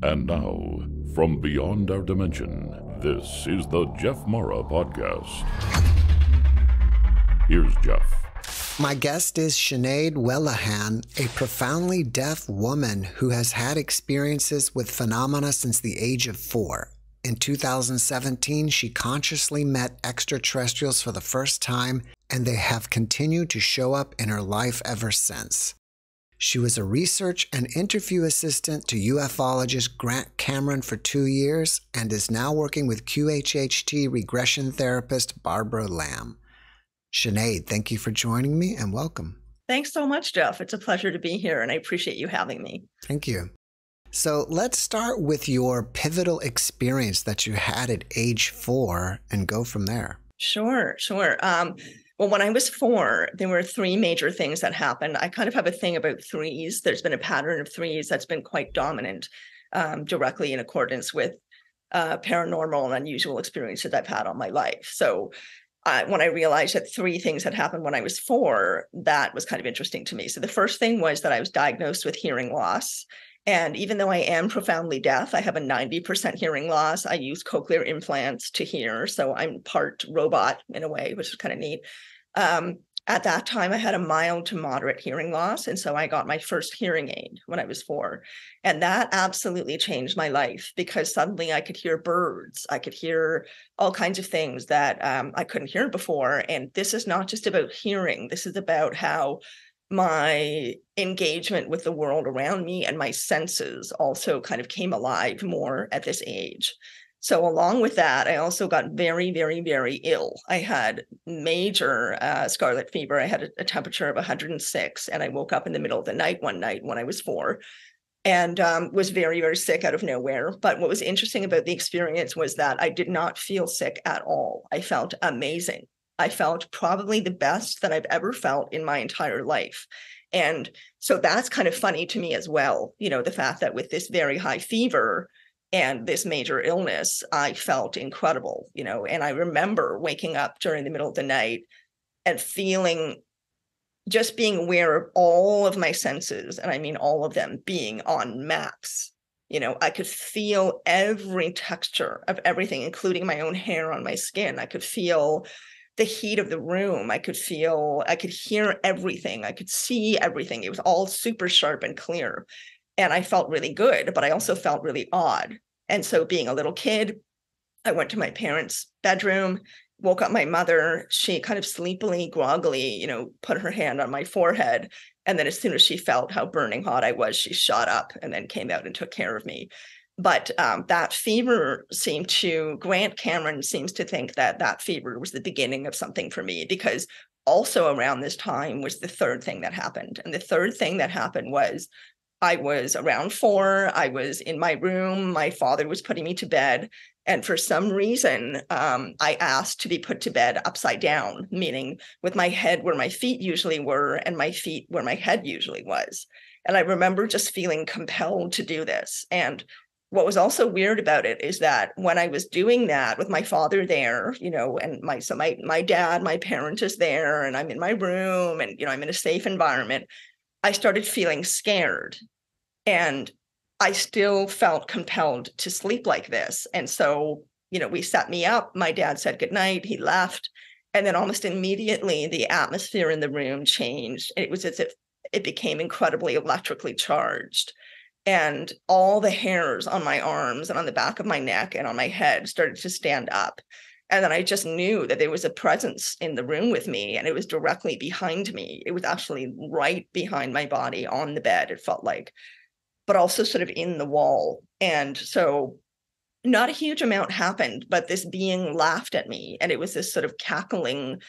And now, from beyond our dimension, this is the Jeff Mara Podcast. Here's Jeff. My guest is Sinead Whelehan, a profoundly deaf woman who has had experiences with phenomena since the age of four. In 2017, she consciously met extraterrestrials for the first time, and they have continued to show up in her life ever since. She was a research and interview assistant to ufologist Grant Cameron for two years and is now working with QHHT regression therapist Barbara Lamb. Sinead, thank you for joining me and welcome. Thanks so much, Jeff. It's a pleasure to be here and I appreciate you having me. Thank you. So let's start with your pivotal experience that you had at age four and go from there. Sure, sure. Um, well, when I was four, there were three major things that happened. I kind of have a thing about threes. There's been a pattern of threes that's been quite dominant, um, directly in accordance with uh, paranormal and unusual experiences I've had all my life. So uh, when I realized that three things had happened when I was four, that was kind of interesting to me. So the first thing was that I was diagnosed with hearing loss. And even though I am profoundly deaf, I have a 90% hearing loss. I use cochlear implants to hear. So I'm part robot in a way, which is kind of neat. Um, at that time, I had a mild to moderate hearing loss. And so I got my first hearing aid when I was four. And that absolutely changed my life because suddenly I could hear birds. I could hear all kinds of things that um, I couldn't hear before. And this is not just about hearing, this is about how my engagement with the world around me and my senses also kind of came alive more at this age. So, along with that, I also got very, very, very ill. I had major uh, scarlet fever. I had a, temperature of 106, and I woke up in the middle of the night one night when I was four and um, was very, very sick out of nowhere. But what was interesting about the experience was that I did not feel sick at all. I felt amazing. I felt probably the best that I've ever felt in my entire life. And so that's kind of funny to me as well. You know, the fact that with this very high fever and this major illness, I felt incredible, you know. And I remember waking up during the middle of the night and feeling just being aware of all of my senses, and I mean all of them being on max. You know, I could feel every texture of everything, including my own hair on my skin. I could feel the heat of the room. I could feel, I could hear everything. I could see everything. It was all super sharp and clear. And I felt really good, but I also felt really odd. And so, being a little kid, I went to my parents' bedroom, woke up my mother. She kind of sleepily, groggily, you know, put her hand on my forehead. And then, as soon as she felt how burning hot I was, she shot up and then came out and took care of me but um, that fever seemed to grant cameron seems to think that that fever was the beginning of something for me because also around this time was the third thing that happened. And the third thing that happened was i was around four i was in my room my father was putting me to bed and for some reason um, i asked to be put to bed upside down meaning with my head where my feet usually were and my feet where my head usually was. And i remember just feeling compelled to do this. And what was also weird about it is that when I was doing that with my father there, you know, and my so my my dad, my parent is there, and I'm in my room, and you know, I'm in a safe environment. I started feeling scared, and I still felt compelled to sleep like this. And so, you know, we set me up. My dad said goodnight. He left, and then almost immediately the atmosphere in the room changed. It was as if it became incredibly electrically charged and all the hairs on my arms and on the back of my neck and on my head started to stand up. And then i just knew that there was a presence in the room with me and it was directly behind me. It was actually right behind my body on the bed it felt like but also sort of in the wall. And so not a huge amount happened but this being laughed at me and it was this sort of cackling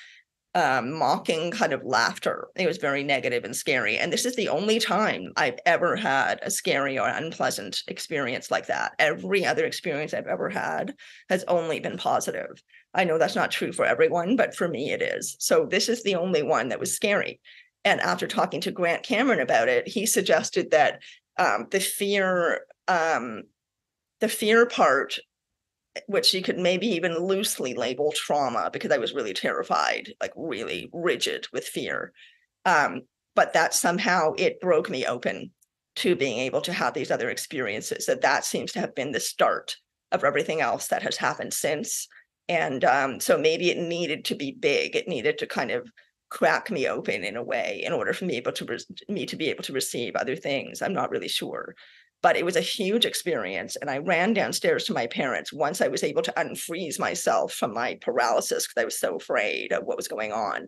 um, mocking kind of laughter. It was very negative and scary. And this is the only time I've ever had a scary or unpleasant experience like that. Every other experience I've ever had has only been positive. I know that's not true for everyone, but for me it is. So this is the only one that was scary. And after talking to Grant Cameron about it, he suggested that um, the fear, um, the fear part which you could maybe even loosely label trauma because I was really terrified, like really rigid with fear. Um, but that somehow it broke me open to being able to have these other experiences that that seems to have been the start of everything else that has happened since and um, so maybe it needed to be big it needed to kind of crack me open in a way in order for me able to re- me to be able to receive other things i'm not really sure but it was a huge experience and i ran downstairs to my parents once i was able to unfreeze myself from my paralysis because i was so afraid of what was going on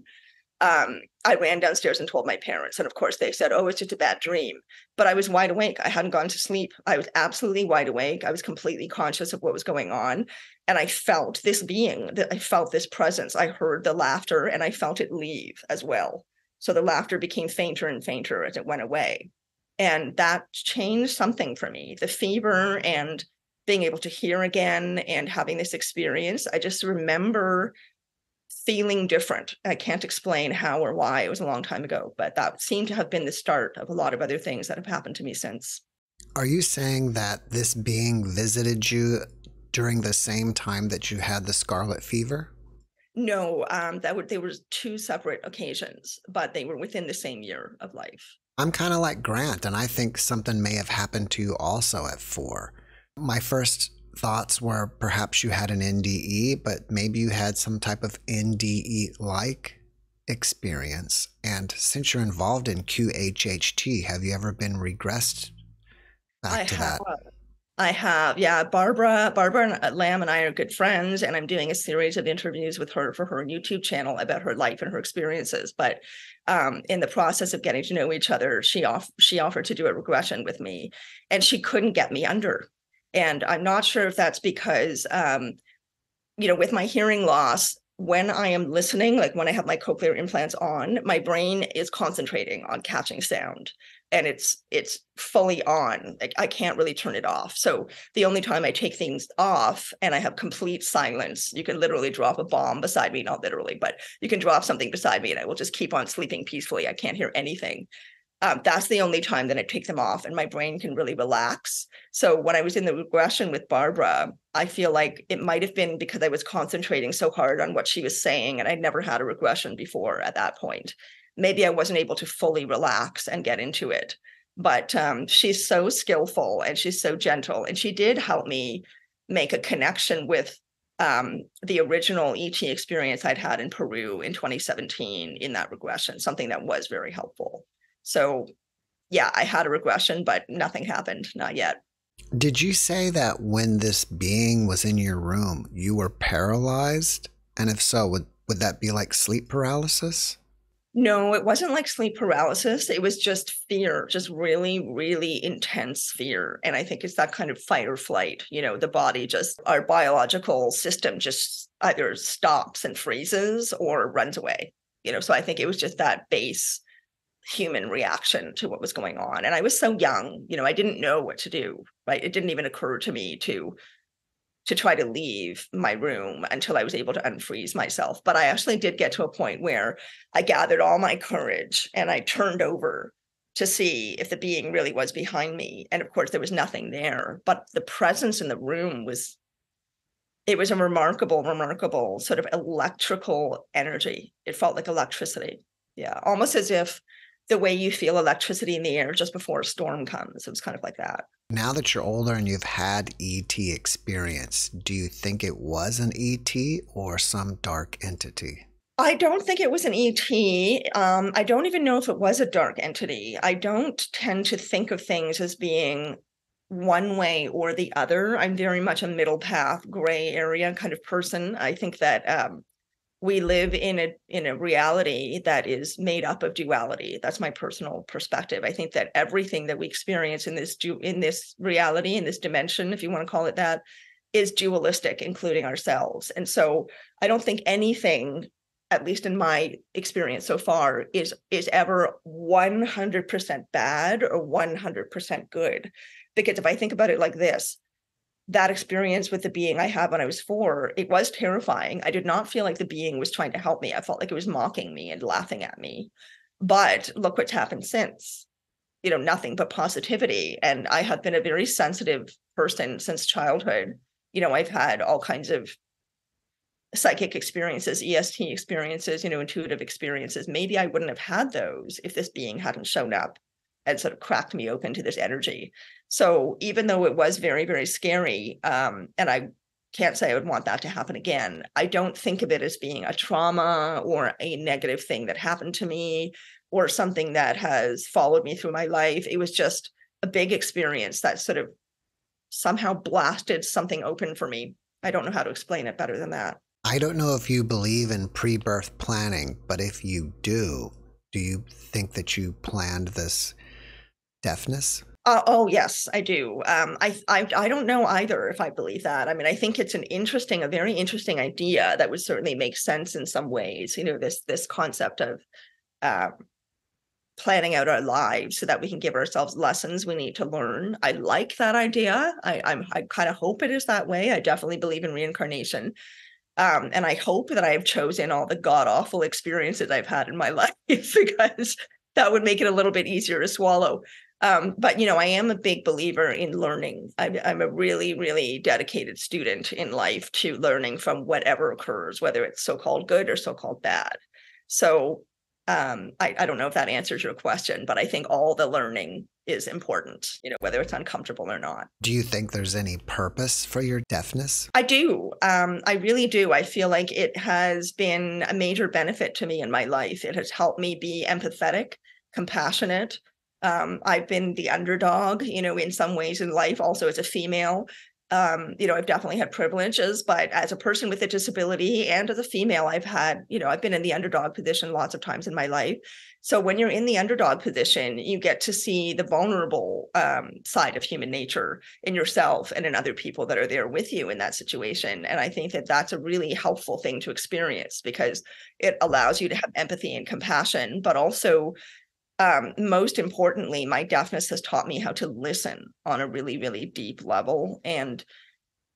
um, I ran downstairs and told my parents. And of course, they said, Oh, it's just a bad dream. But I was wide awake. I hadn't gone to sleep. I was absolutely wide awake. I was completely conscious of what was going on. And I felt this being, that I felt this presence. I heard the laughter and I felt it leave as well. So the laughter became fainter and fainter as it went away. And that changed something for me. The fever and being able to hear again and having this experience. I just remember feeling different. I can't explain how or why. It was a long time ago, but that seemed to have been the start of a lot of other things that have happened to me since. Are you saying that this being visited you during the same time that you had the scarlet fever? No, um, that were they were two separate occasions, but they were within the same year of life. I'm kind of like Grant, and I think something may have happened to you also at four. My first thoughts were perhaps you had an NDE, but maybe you had some type of NDE like experience. And since you're involved in QHHT, have you ever been regressed back I to have. that? I have, yeah. Barbara, Barbara and Lamb and I are good friends, and I'm doing a series of interviews with her for her YouTube channel about her life and her experiences. But um, in the process of getting to know each other, she off she offered to do a regression with me, and she couldn't get me under. And I'm not sure if that's because, um, you know, with my hearing loss, when I am listening, like when I have my cochlear implants on, my brain is concentrating on catching sound and it's it's fully on. Like I can't really turn it off. So the only time I take things off and I have complete silence, you can literally drop a bomb beside me, not literally, but you can drop something beside me and I will just keep on sleeping peacefully. I can't hear anything um, that's the only time that I take them off and my brain can really relax. So when I was in the regression with Barbara, I feel like it might have been because I was concentrating so hard on what she was saying and I'd never had a regression before at that point. Maybe I wasn't able to fully relax and get into it. But um, she's so skillful and she's so gentle. And she did help me make a connection with um, the original ET experience I'd had in Peru in 2017 in that regression, something that was very helpful. So, yeah, I had a regression, but nothing happened, not yet. Did you say that when this being was in your room, you were paralyzed? And if so, would, would that be like sleep paralysis? No, it wasn't like sleep paralysis. It was just fear, just really, really intense fear. And I think it's that kind of fight or flight. You know, the body just, our biological system just either stops and freezes or runs away. You know, so I think it was just that base human reaction to what was going on and i was so young you know i didn't know what to do right it didn't even occur to me to to try to leave my room until i was able to unfreeze myself but i actually did get to a point where i gathered all my courage and i turned over to see if the being really was behind me and of course there was nothing there but the presence in the room was it was a remarkable remarkable sort of electrical energy. It felt like electricity. Yeah almost as if the way you feel electricity in the air just before a storm comes. It was kind of like that. Now that you're older and you've had ET experience, do you think it was an ET or some dark entity? I don't think it was an ET. Um, I don't even know if it was a dark entity. I don't tend to think of things as being one way or the other. I'm very much a middle path, gray area kind of person. I think that um, we live in a in a reality that is made up of duality. That's my personal perspective. I think that everything that we experience in this du- in this reality in this dimension if you want to call it that is dualistic including ourselves. And so i don't think anything at least in my experience so far is is ever 100% bad or 100% good. Because if i think about it like this that experience with the being I had when I was four, it was terrifying. I did not feel like the being was trying to help me. I felt like it was mocking me and laughing at me. But look what's happened since. You know, nothing but positivity. And I have been a very sensitive person since childhood. You know, I've had all kinds of psychic experiences, ESP experiences, you know, intuitive experiences. Maybe I wouldn't have had those if this being hadn't shown up and sort of cracked me open to this energy. So even though it was very, very scary, um, and I can't say I would want that to happen again, I don't think of it as being a trauma or a negative thing that happened to me or something that has followed me through my life. It was just a big experience that sort of somehow blasted something open for me. I don't know how to explain it better than that. I don't know if you believe in pre birth planning, but if you do, do you think that you planned this deafness? Uh, oh yes, I do. Um, I, I I don't know either if I believe that. I mean, I think it's an interesting, a very interesting idea that would certainly make sense in some ways. You know, this this concept of uh, planning out our lives so that we can give ourselves lessons we need to learn. I like that idea. I I'm, I kind of hope it is that way. I definitely believe in reincarnation. Um, and I hope that I have chosen all the god awful experiences I've had in my life because that would make it a little bit easier to swallow. Um, but you know, I am a big believer in learning. I'm, I'm, a really, really dedicated student in life to learning from whatever occurs, whether it's so-called good or so-called bad. So um, I, I don't know if that answers your question, but I think all the learning is important, you know, whether it's uncomfortable or not. Do you think there's any purpose for your deafness? I do. Um, I really do. I feel like it has been a major benefit to me in my life. It has helped me be empathetic, compassionate, um, I've been the underdog, you know, in some ways in life, also as a female. Um, you know, I've definitely had privileges, but as a person with a disability and as a female, I've had, you know, I've been in the underdog position lots of times in my life. So when you're in the underdog position, you get to see the vulnerable um, side of human nature in yourself and in other people that are there with you in that situation. And I think that that's a really helpful thing to experience because it allows you to have empathy and compassion, but also um, most importantly, my deafness has taught me how to listen on a really, really deep level. And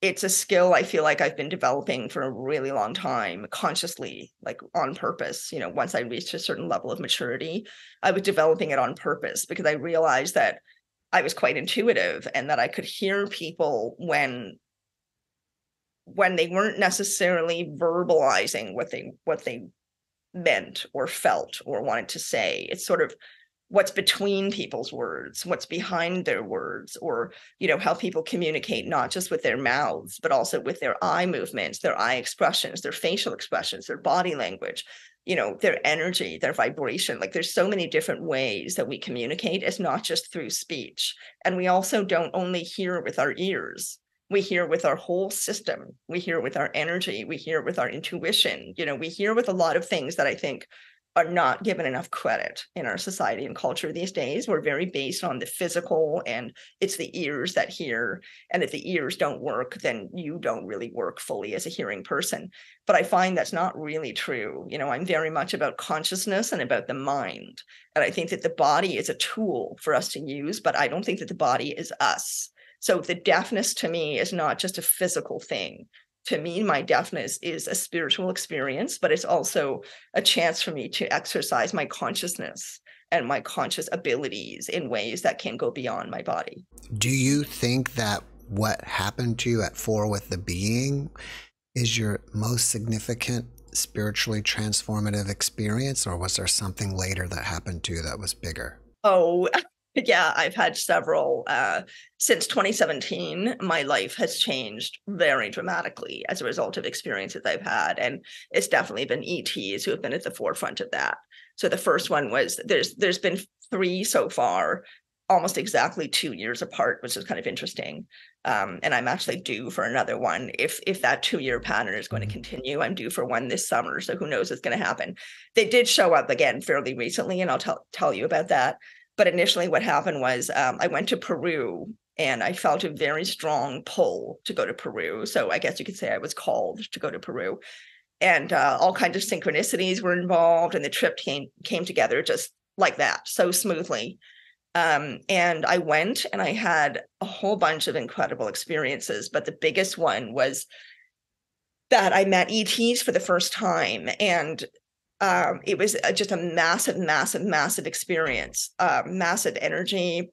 it's a skill I feel like I've been developing for a really long time, consciously, like on purpose. You know, once I reached a certain level of maturity, I was developing it on purpose because I realized that I was quite intuitive and that I could hear people when when they weren't necessarily verbalizing what they what they meant or felt or wanted to say. It's sort of what's between people's words what's behind their words or you know how people communicate not just with their mouths but also with their eye movements their eye expressions their facial expressions their body language you know their energy their vibration. Like there's so many different ways that we communicate. It's not just through speech. And we also don't only hear with our ears we hear with our whole system. We hear with our energy. We hear with our intuition. You know we hear with a lot of things that i think are not given enough credit in our society and culture these days. We're very based on the physical and it's the ears that hear and if the ears don't work then you don't really work fully as a hearing person. But i find that's not really true. You know i'm very much about consciousness and about the mind and i think that the body is a tool for us to use but i don't think that the body is us so the deafness to me is not just a physical thing. To me, my deafness is a spiritual experience, but it's also a chance for me to exercise my consciousness and my conscious abilities in ways that can go beyond my body. Do you think that what happened to you at four with the being is your most significant spiritually transformative experience, or was there something later that happened to you that was bigger? Oh, yeah, I've had several. Uh, since 2017, my life has changed very dramatically as a result of experiences I've had. And it's definitely been ETs who have been at the forefront of that. So the first one was there's there's been three so far, almost exactly two years apart, which is kind of interesting. Um, and I'm actually due for another one. If if that two year pattern is going to mm-hmm. continue, I'm due for one this summer. So who knows what's going to happen? They did show up again fairly recently, and I'll tell tell you about that. But initially, what happened was um, I went to Peru and I felt a very strong pull to go to Peru. So I guess you could say I was called to go to Peru. And uh, all kinds of synchronicities were involved, and the trip came came together just like that, so smoothly. Um, and I went and I had a whole bunch of incredible experiences, but the biggest one was that I met ETs for the first time, and um, it was uh, just a massive, massive, massive experience, uh, massive energy.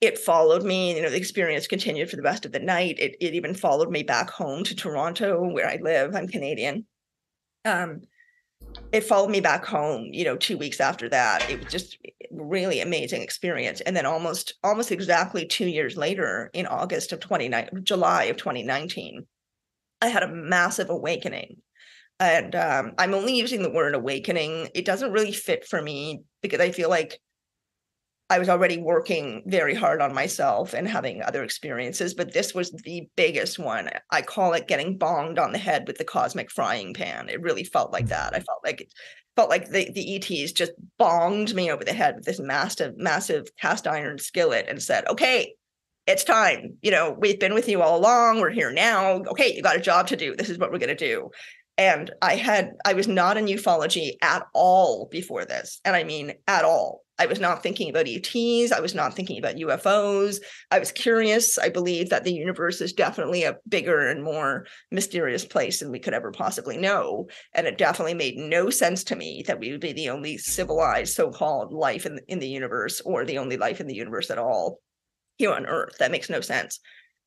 It followed me, you know, the experience continued for the rest of the night. It, it even followed me back home to Toronto, where I live. I'm Canadian. Um, it followed me back home, you know, two weeks after that. It was just really amazing experience. And then almost almost exactly two years later, in August of 29, July of 2019, I had a massive awakening. And um, I'm only using the word awakening. It doesn't really fit for me because I feel like I was already working very hard on myself and having other experiences, but this was the biggest one. I call it getting bonged on the head with the cosmic frying pan. It really felt like that. I felt like it felt like the, the ETs just bonged me over the head with this massive, massive cast iron skillet and said, okay, it's time. You know, we've been with you all along. We're here now. Okay, you got a job to do. This is what we're going to do. And I had, I was not in ufology at all before this. And I mean, at all. I was not thinking about ETs. I was not thinking about UFOs. I was curious. I believe that the universe is definitely a bigger and more mysterious place than we could ever possibly know. And it definitely made no sense to me that we would be the only civilized so called life in, in the universe or the only life in the universe at all here on Earth. That makes no sense.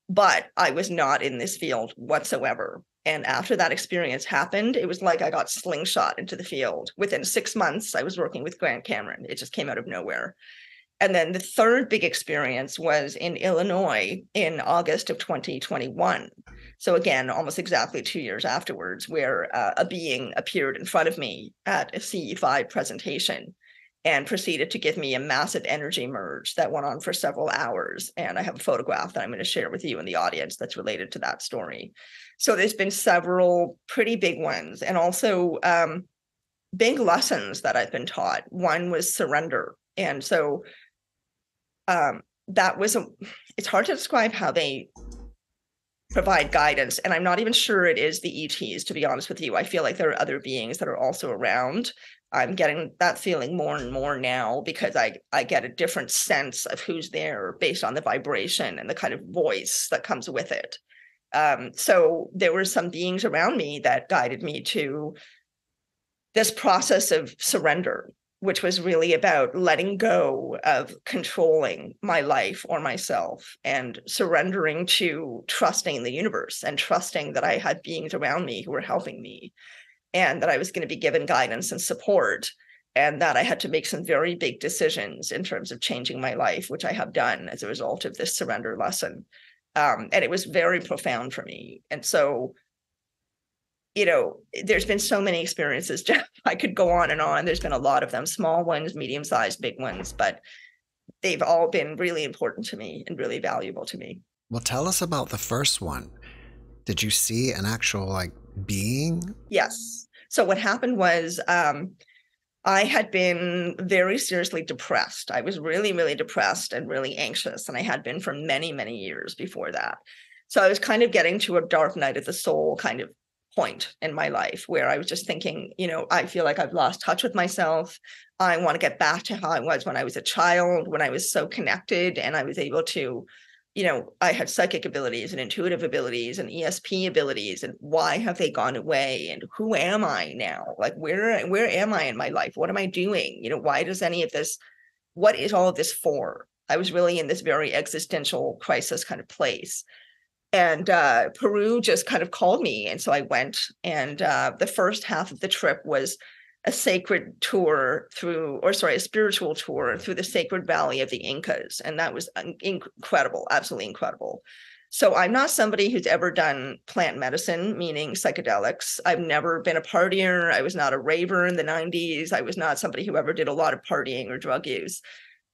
But I was not in this field whatsoever. And after that experience happened, it was like I got slingshot into the field. Within six months, I was working with Grant Cameron. It just came out of nowhere. And then the third big experience was in Illinois in August of 2021. So, again, almost exactly two years afterwards, where uh, a being appeared in front of me at a CE5 presentation and proceeded to give me a massive energy merge that went on for several hours. And I have a photograph that I'm going to share with you in the audience that's related to that story. So there's been several pretty big ones and also um, big lessons that I've been taught. One was surrender. And so um, that was a, it's hard to describe how they provide guidance. And I'm not even sure it is the ETs, to be honest with you. I feel like there are other beings that are also around I'm getting that feeling more and more now because I I get a different sense of who's there based on the vibration and the kind of voice that comes with it. Um, so there were some beings around me that guided me to this process of surrender, which was really about letting go of controlling my life or myself and surrendering to trusting the universe and trusting that I had beings around me who were helping me and that I was going to be given guidance and support and that I had to make some very big decisions in terms of changing my life, which I have done as a result of this surrender lesson. Um, and it was very profound for me. And so, you know, there's been so many experiences, Jeff. I could go on and on. There's been a lot of them, small ones, medium sized, big ones, but they've all been really important to me and really valuable to me. Well, tell us about the first one. Did you see an actual like being? Yes. So what happened was um, I had been very seriously depressed. I was really, really depressed and really anxious, and I had been for many, many years before that. So I was kind of getting to a dark night of the soul kind of point in my life where I was just thinking, you know, I feel like I've lost touch with myself. I want to get back to how I was when I was a child, when I was so connected and I was able to you know, I had psychic abilities and intuitive abilities and ESP abilities, and why have they gone away? And who am I now? Like, where where am I in my life? What am I doing? You know, why does any of this? What is all of this for? I was really in this very existential crisis kind of place, and uh, Peru just kind of called me, and so I went. And uh, the first half of the trip was a sacred tour through, or sorry, a spiritual tour through the sacred valley of the Incas. And that was incredible, absolutely incredible. So I'm not somebody who's ever done plant medicine, meaning psychedelics. I've never been a partier. I was not a raver in the 90s. I was not somebody who ever did a lot of partying or drug use.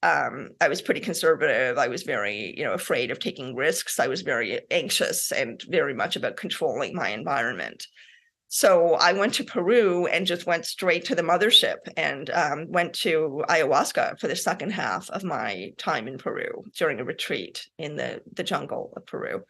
Um, I was pretty conservative. I was very, you know, afraid of taking risks. I was very anxious and very much about controlling my environment. So I went to Peru and just went straight to the mothership and um, went to ayahuasca for the second half of my time in Peru during a retreat in the, the jungle of Peru.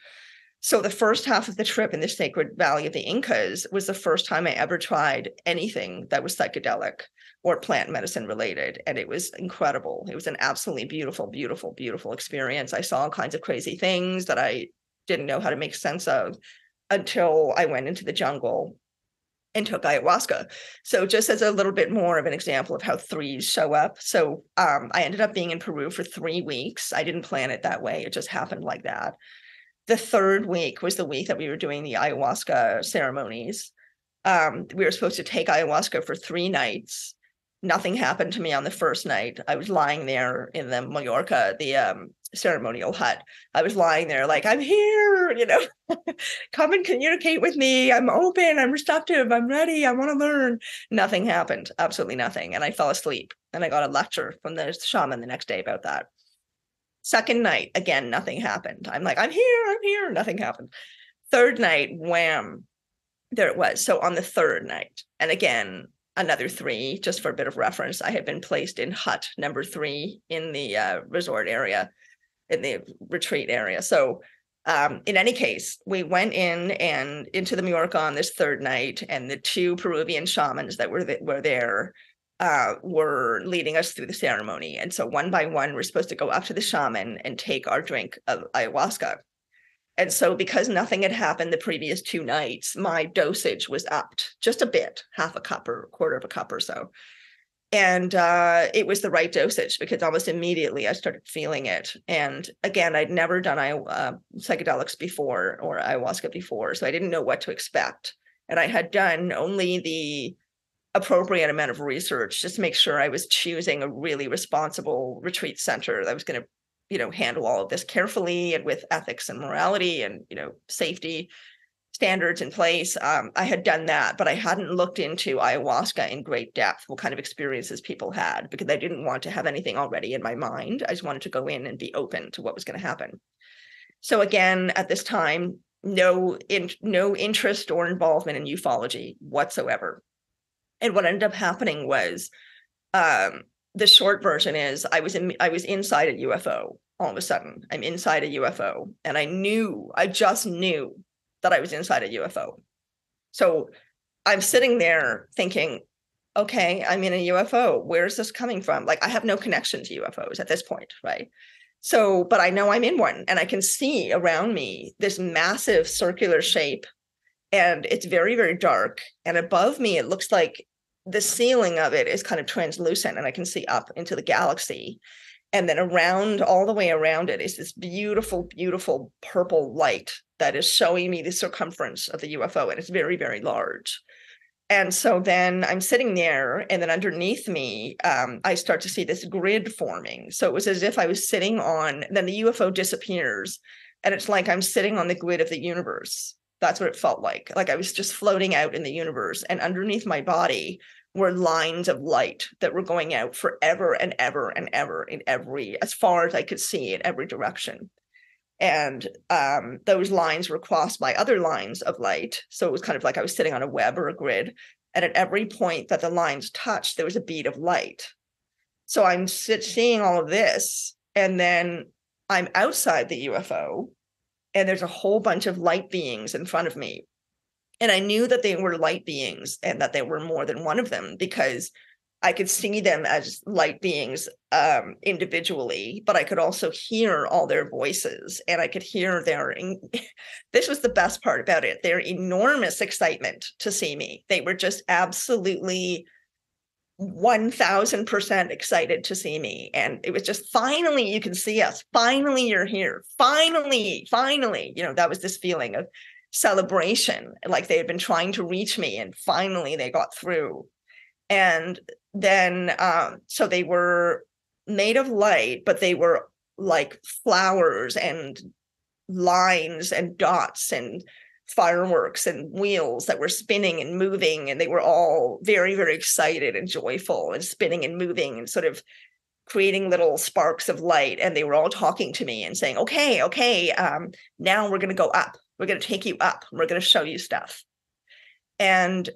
So the first half of the trip in the sacred valley of the Incas was the first time I ever tried anything that was psychedelic or plant medicine related. And it was incredible. It was an absolutely beautiful, beautiful, beautiful experience. I saw all kinds of crazy things that I didn't know how to make sense of until I went into the jungle and took ayahuasca. So just as a little bit more of an example of how threes show up. So um, I ended up being in Peru for three weeks. I didn't plan it that way. It just happened like that. The third week was the week that we were doing the ayahuasca ceremonies. Um, we were supposed to take ayahuasca for three nights. Nothing happened to me on the first night. I was lying there in the maloca, the um, ceremonial hut. I was lying there like, I'm here, you know, come and communicate with me. I'm open, I'm receptive, I'm ready, I want to learn. Nothing happened, absolutely nothing. And I fell asleep and I got a lecture from the shaman the next day about that. Second night, again, nothing happened. I'm like, I'm here, I'm here, nothing happened. Third night, wham, there it was. So on the third night, and again, another three, just for a bit of reference, I had been placed in hut number three in the uh, resort area, in the retreat area. So um, in any case, we went in and into the maloca on this third night, and the two Peruvian shamans that were th- were there uh, were leading us through the ceremony. And so one by one, we're supposed to go up to the shaman and take our drink of ayahuasca. And so, because nothing had happened the previous two nights, my dosage was upped just a bit, half a cup or quarter of a cup or so. And uh, it was the right dosage because almost immediately I started feeling it. And again, I'd never done uh, psychedelics before or ayahuasca before, so I didn't know what to expect. And I had done only the appropriate amount of research just to make sure I was choosing a really responsible retreat center that was going to, you know, handle all of this carefully and with ethics and morality and, you know, safety standards in place. Um, I had done that, but I hadn't looked into ayahuasca in great depth, what kind of experiences people had, because I didn't want to have anything already in my mind. I just wanted to go in and be open to what was going to happen. So again, at this time, no in, no interest or involvement in ufology whatsoever. And what ended up happening was um, the short version is I was in I was inside a UFO all of a sudden. I'm inside a UFO and I knew, I just knew that I was inside a UFO. So I'm sitting there thinking, okay, I'm in a UFO. Where's this coming from? Like I have no connection to UFOs at this point, right? So, but I know I'm in one and I can see around me this massive circular shape and it's very, very dark. And above me, it looks like the ceiling of it is kind of translucent and I can see up into the galaxy. And then around, all the way around it is this beautiful, beautiful purple light that is showing me the circumference of the UFO. And it's very, very large. And so then I'm sitting there, and then underneath me, um, I start to see this grid forming. So it was as if I was sitting on, then the UFO disappears, and it's like I'm sitting on the grid of the universe. That's what it felt like. Like I was just floating out in the universe, and underneath my body were lines of light that were going out forever and ever and ever in every, as far as I could see in every direction. And um, those lines were crossed by other lines of light. So it was kind of like I was sitting on a web or a grid. And at every point that the lines touched, there was a bead of light. So I'm sit- seeing all of this. And then I'm outside the UFO, and there's a whole bunch of light beings in front of me and I knew that they were light beings and that there were more than one of them because I could see them as light beings um, individually, but I could also hear all their voices and I could hear their. this was the best part about it their enormous excitement to see me. They were just absolutely 1000% excited to see me. And it was just finally, you can see us. Finally, you're here. Finally, finally. You know, that was this feeling of celebration like they had been trying to reach me and finally they got through. And then um, so they were made of light but they were like flowers and lines and dots and fireworks and wheels that were spinning and moving and they were all very very excited and joyful and spinning and moving and sort of creating little sparks of light. And they were all talking to me and saying okay okay um, now we're going to go up we're going to take you up. We're going to show you stuff. And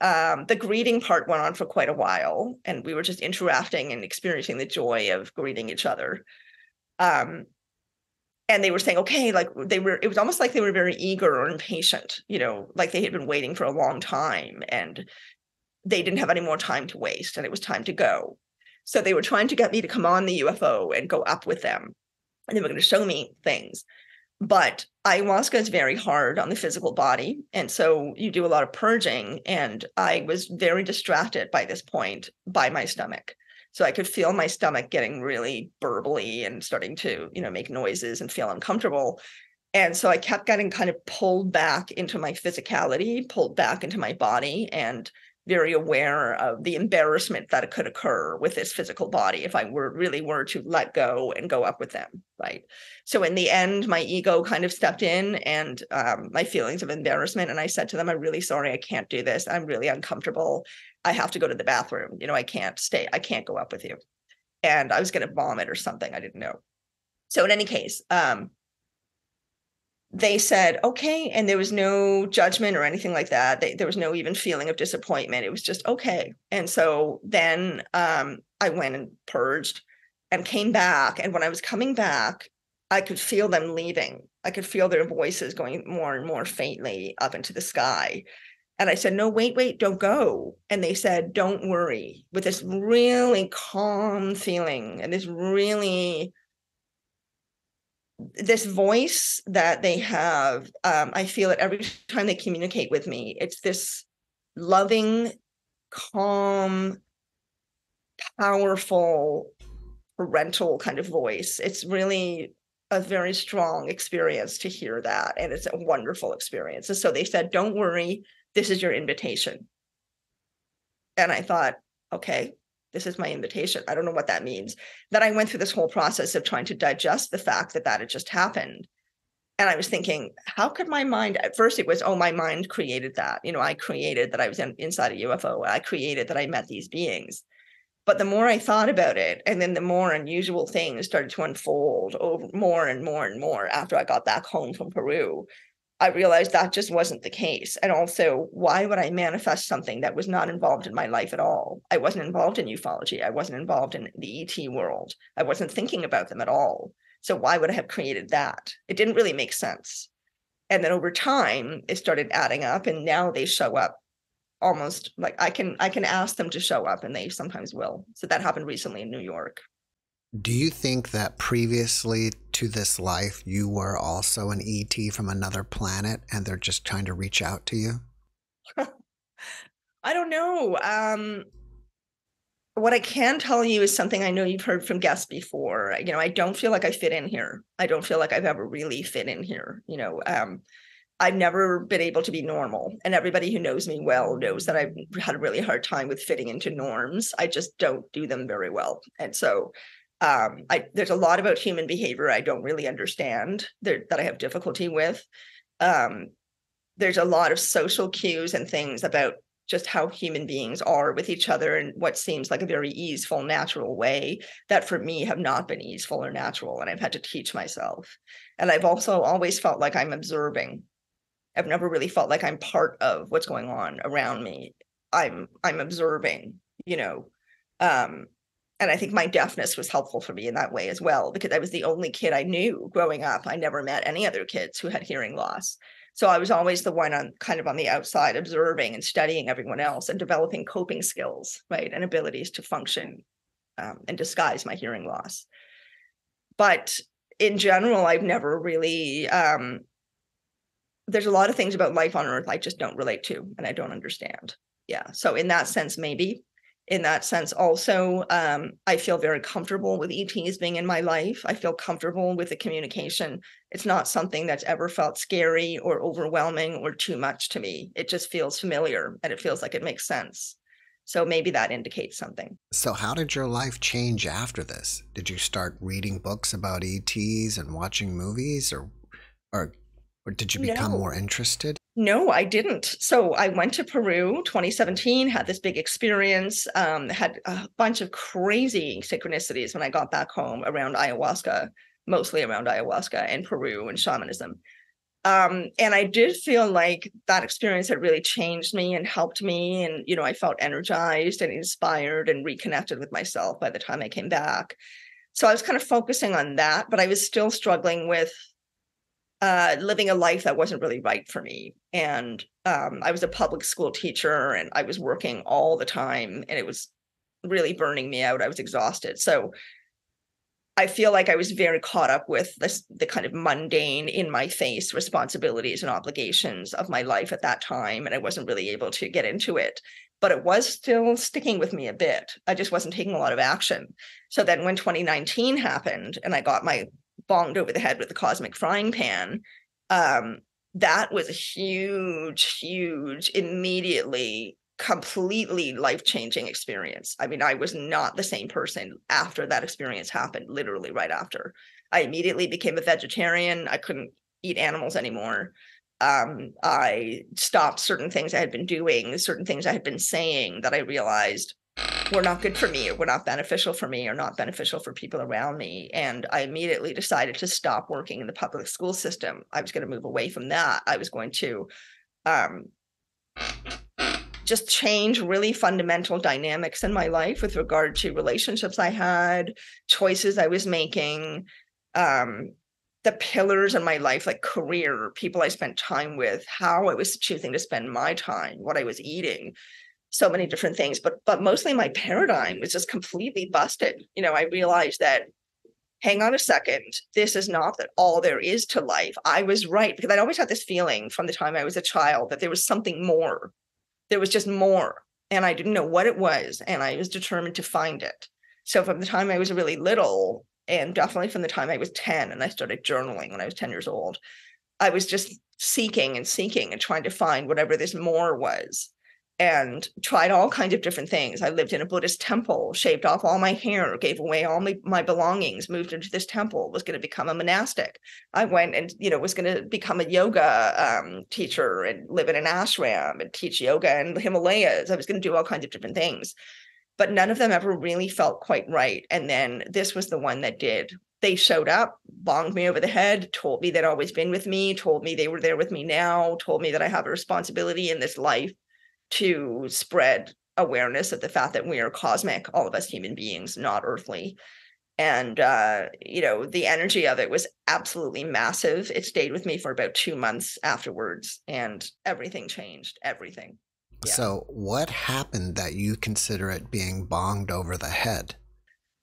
um, the greeting part went on for quite a while, and we were just interacting and experiencing the joy of greeting each other. Um, and they were saying, okay, like they were, it was almost like they were very eager or impatient, you know, like they had been waiting for a long time and they didn't have any more time to waste and it was time to go. So they were trying to get me to come on the UFO and go up with them. And they were going to show me things. But ayahuasca is very hard on the physical body. And so you do a lot of purging. And I was very distracted by this point by my stomach. So I could feel my stomach getting really burbly and starting to, you know, make noises and feel uncomfortable. And so I kept getting kind of pulled back into my physicality, pulled back into my body, and very aware of the embarrassment that could occur with this physical body if I were really were to let go and go up with them. Right. So in the end, my ego kind of stepped in and um, my feelings of embarrassment. And I said to them, I'm really sorry, I can't do this. I'm really uncomfortable. I have to go to the bathroom. You know, I can't stay, I can't go up with you. And I was going to vomit or something. I didn't know. So in any case, um, they said okay and there was no judgment or anything like that. They, there was no even feeling of disappointment. It was just okay. And so then um, i went and purged and came back. And when i was coming back i could feel them leaving. I could feel their voices going more and more faintly up into the sky. And i said no wait wait don't go. And they said don't worry. With this really calm feeling and this really this voice that they have um, i feel it every time they communicate with me. It's this loving calm powerful parental kind of voice. It's really a very strong experience to hear that and it's a wonderful experience. And so they said don't worry this is your invitation. And i thought okay this is my invitation. I don't know what that means. That I went through this whole process of trying to digest the fact that that had just happened. And I was thinking, how could my mind, at first it was, oh, my mind created that. You know, I created that I was in, inside a UFO. I created that I met these beings. But the more I thought about it, and then the more unusual things started to unfold over more and more and more after I got back home from Peru, I realized that just wasn't the case. And also, why would I manifest something that was not involved in my life at all? I wasn't involved in ufology. I wasn't involved in the ET world. I wasn't thinking about them at all. So why would I have created that? It didn't really make sense. And then over time, it started adding up, and now they show up almost like I can I can ask them to show up, and they sometimes will. So that happened recently in New York. Do you think that previously to this life, you were also an ET from another planet and they're just trying to reach out to you? I don't know. Um, what I can tell you is something I know you've heard from guests before. You know, I don't feel like I fit in here. I don't feel like I've ever really fit in here. You know, um, I've never been able to be normal. And everybody who knows me well knows that I've had a really hard time with fitting into norms. I just don't do them very well. And so um, I, there's a lot about human behavior I don't really understand that I have difficulty with. Um, there's a lot of social cues and things about just how human beings are with each other and what seems like a very easeful, natural way that for me have not been easeful or natural. And I've had to teach myself. And I've also always felt like I'm observing. I've never really felt like I'm part of what's going on around me. I'm I'm observing, you know. Um, and I think my deafness was helpful for me in that way as well, because I was the only kid I knew growing up. I never met any other kids who had hearing loss. So I was always the one on kind of on the outside observing and studying everyone else and developing coping skills, right? And abilities to function um, and disguise my hearing loss. But in general, I've never really, um, there's a lot of things about life on earth I just don't relate to and I don't understand. Yeah. So in that sense, maybe in that sense also um, i feel very comfortable with ets being in my life. I feel comfortable with the communication. It's not something that's ever felt scary or overwhelming or too much to me. It just feels familiar and it feels like it makes sense. So maybe that indicates something. So how did your life change after this? Did you start reading books about ets and watching movies or or, or did you become no. more interested no, I didn't. So I went to Peru 2017, had this big experience, um, had a bunch of crazy synchronicities when I got back home around ayahuasca, mostly around ayahuasca and Peru and shamanism. Um, and I did feel like that experience had really changed me and helped me. And, you know, I felt energized and inspired and reconnected with myself by the time I came back. So I was kind of focusing on that, but I was still struggling with uh, living a life that wasn't really right for me. And um, I was a public school teacher and I was working all the time and it was really burning me out. I was exhausted. So I feel like I was very caught up with this, the kind of mundane, in my face responsibilities and obligations of my life at that time. And I wasn't really able to get into it. But it was still sticking with me a bit. I just wasn't taking a lot of action. So then when 2019 happened and I got my bonged over the head with a cosmic frying pan um, that was a huge, huge, immediately completely life changing experience. I mean, I was not the same person after that experience happened, literally right after. I immediately became a vegetarian. I couldn't eat animals anymore. Um, I stopped certain things I had been doing, certain things I had been saying that I realized were not good for me or were not beneficial for me or not beneficial for people around me. And I immediately decided to stop working in the public school system. I was going to move away from that. I was going to um, just change really fundamental dynamics in my life with regard to relationships I had, choices I was making, um, the pillars in my life, like career, people I spent time with, how I was choosing to spend my time, what I was eating so many different things but but mostly my paradigm was just completely busted. You know i realized that hang on a second this is not that all there is to life. I was right because i'd always had this feeling from the time i was a child that there was something more. There was just more and i didn't know what it was and i was determined to find it. So from the time i was really little and definitely from the time i was 10 and i started journaling when i was 10 years old i was just seeking and seeking and trying to find whatever this more was and tried all kinds of different things. I lived in a Buddhist temple, shaved off all my hair, gave away all my, my belongings, moved into this temple, was going to become a monastic. I went and, you know, was going to become a yoga um, teacher and live in an ashram and teach yoga in the Himalayas. I was going to do all kinds of different things, but none of them ever really felt quite right. And then this was the one that did. They showed up, bonged me over the head, told me they'd always been with me, told me they were there with me now, told me that I have a responsibility in this life to spread awareness of the fact that we are cosmic, all of us human beings, not earthly. And, uh, you know, the energy of it was absolutely massive. It stayed with me for about two months afterwards, and everything changed, everything. Yeah. So, what happened that you consider it being bonged over the head?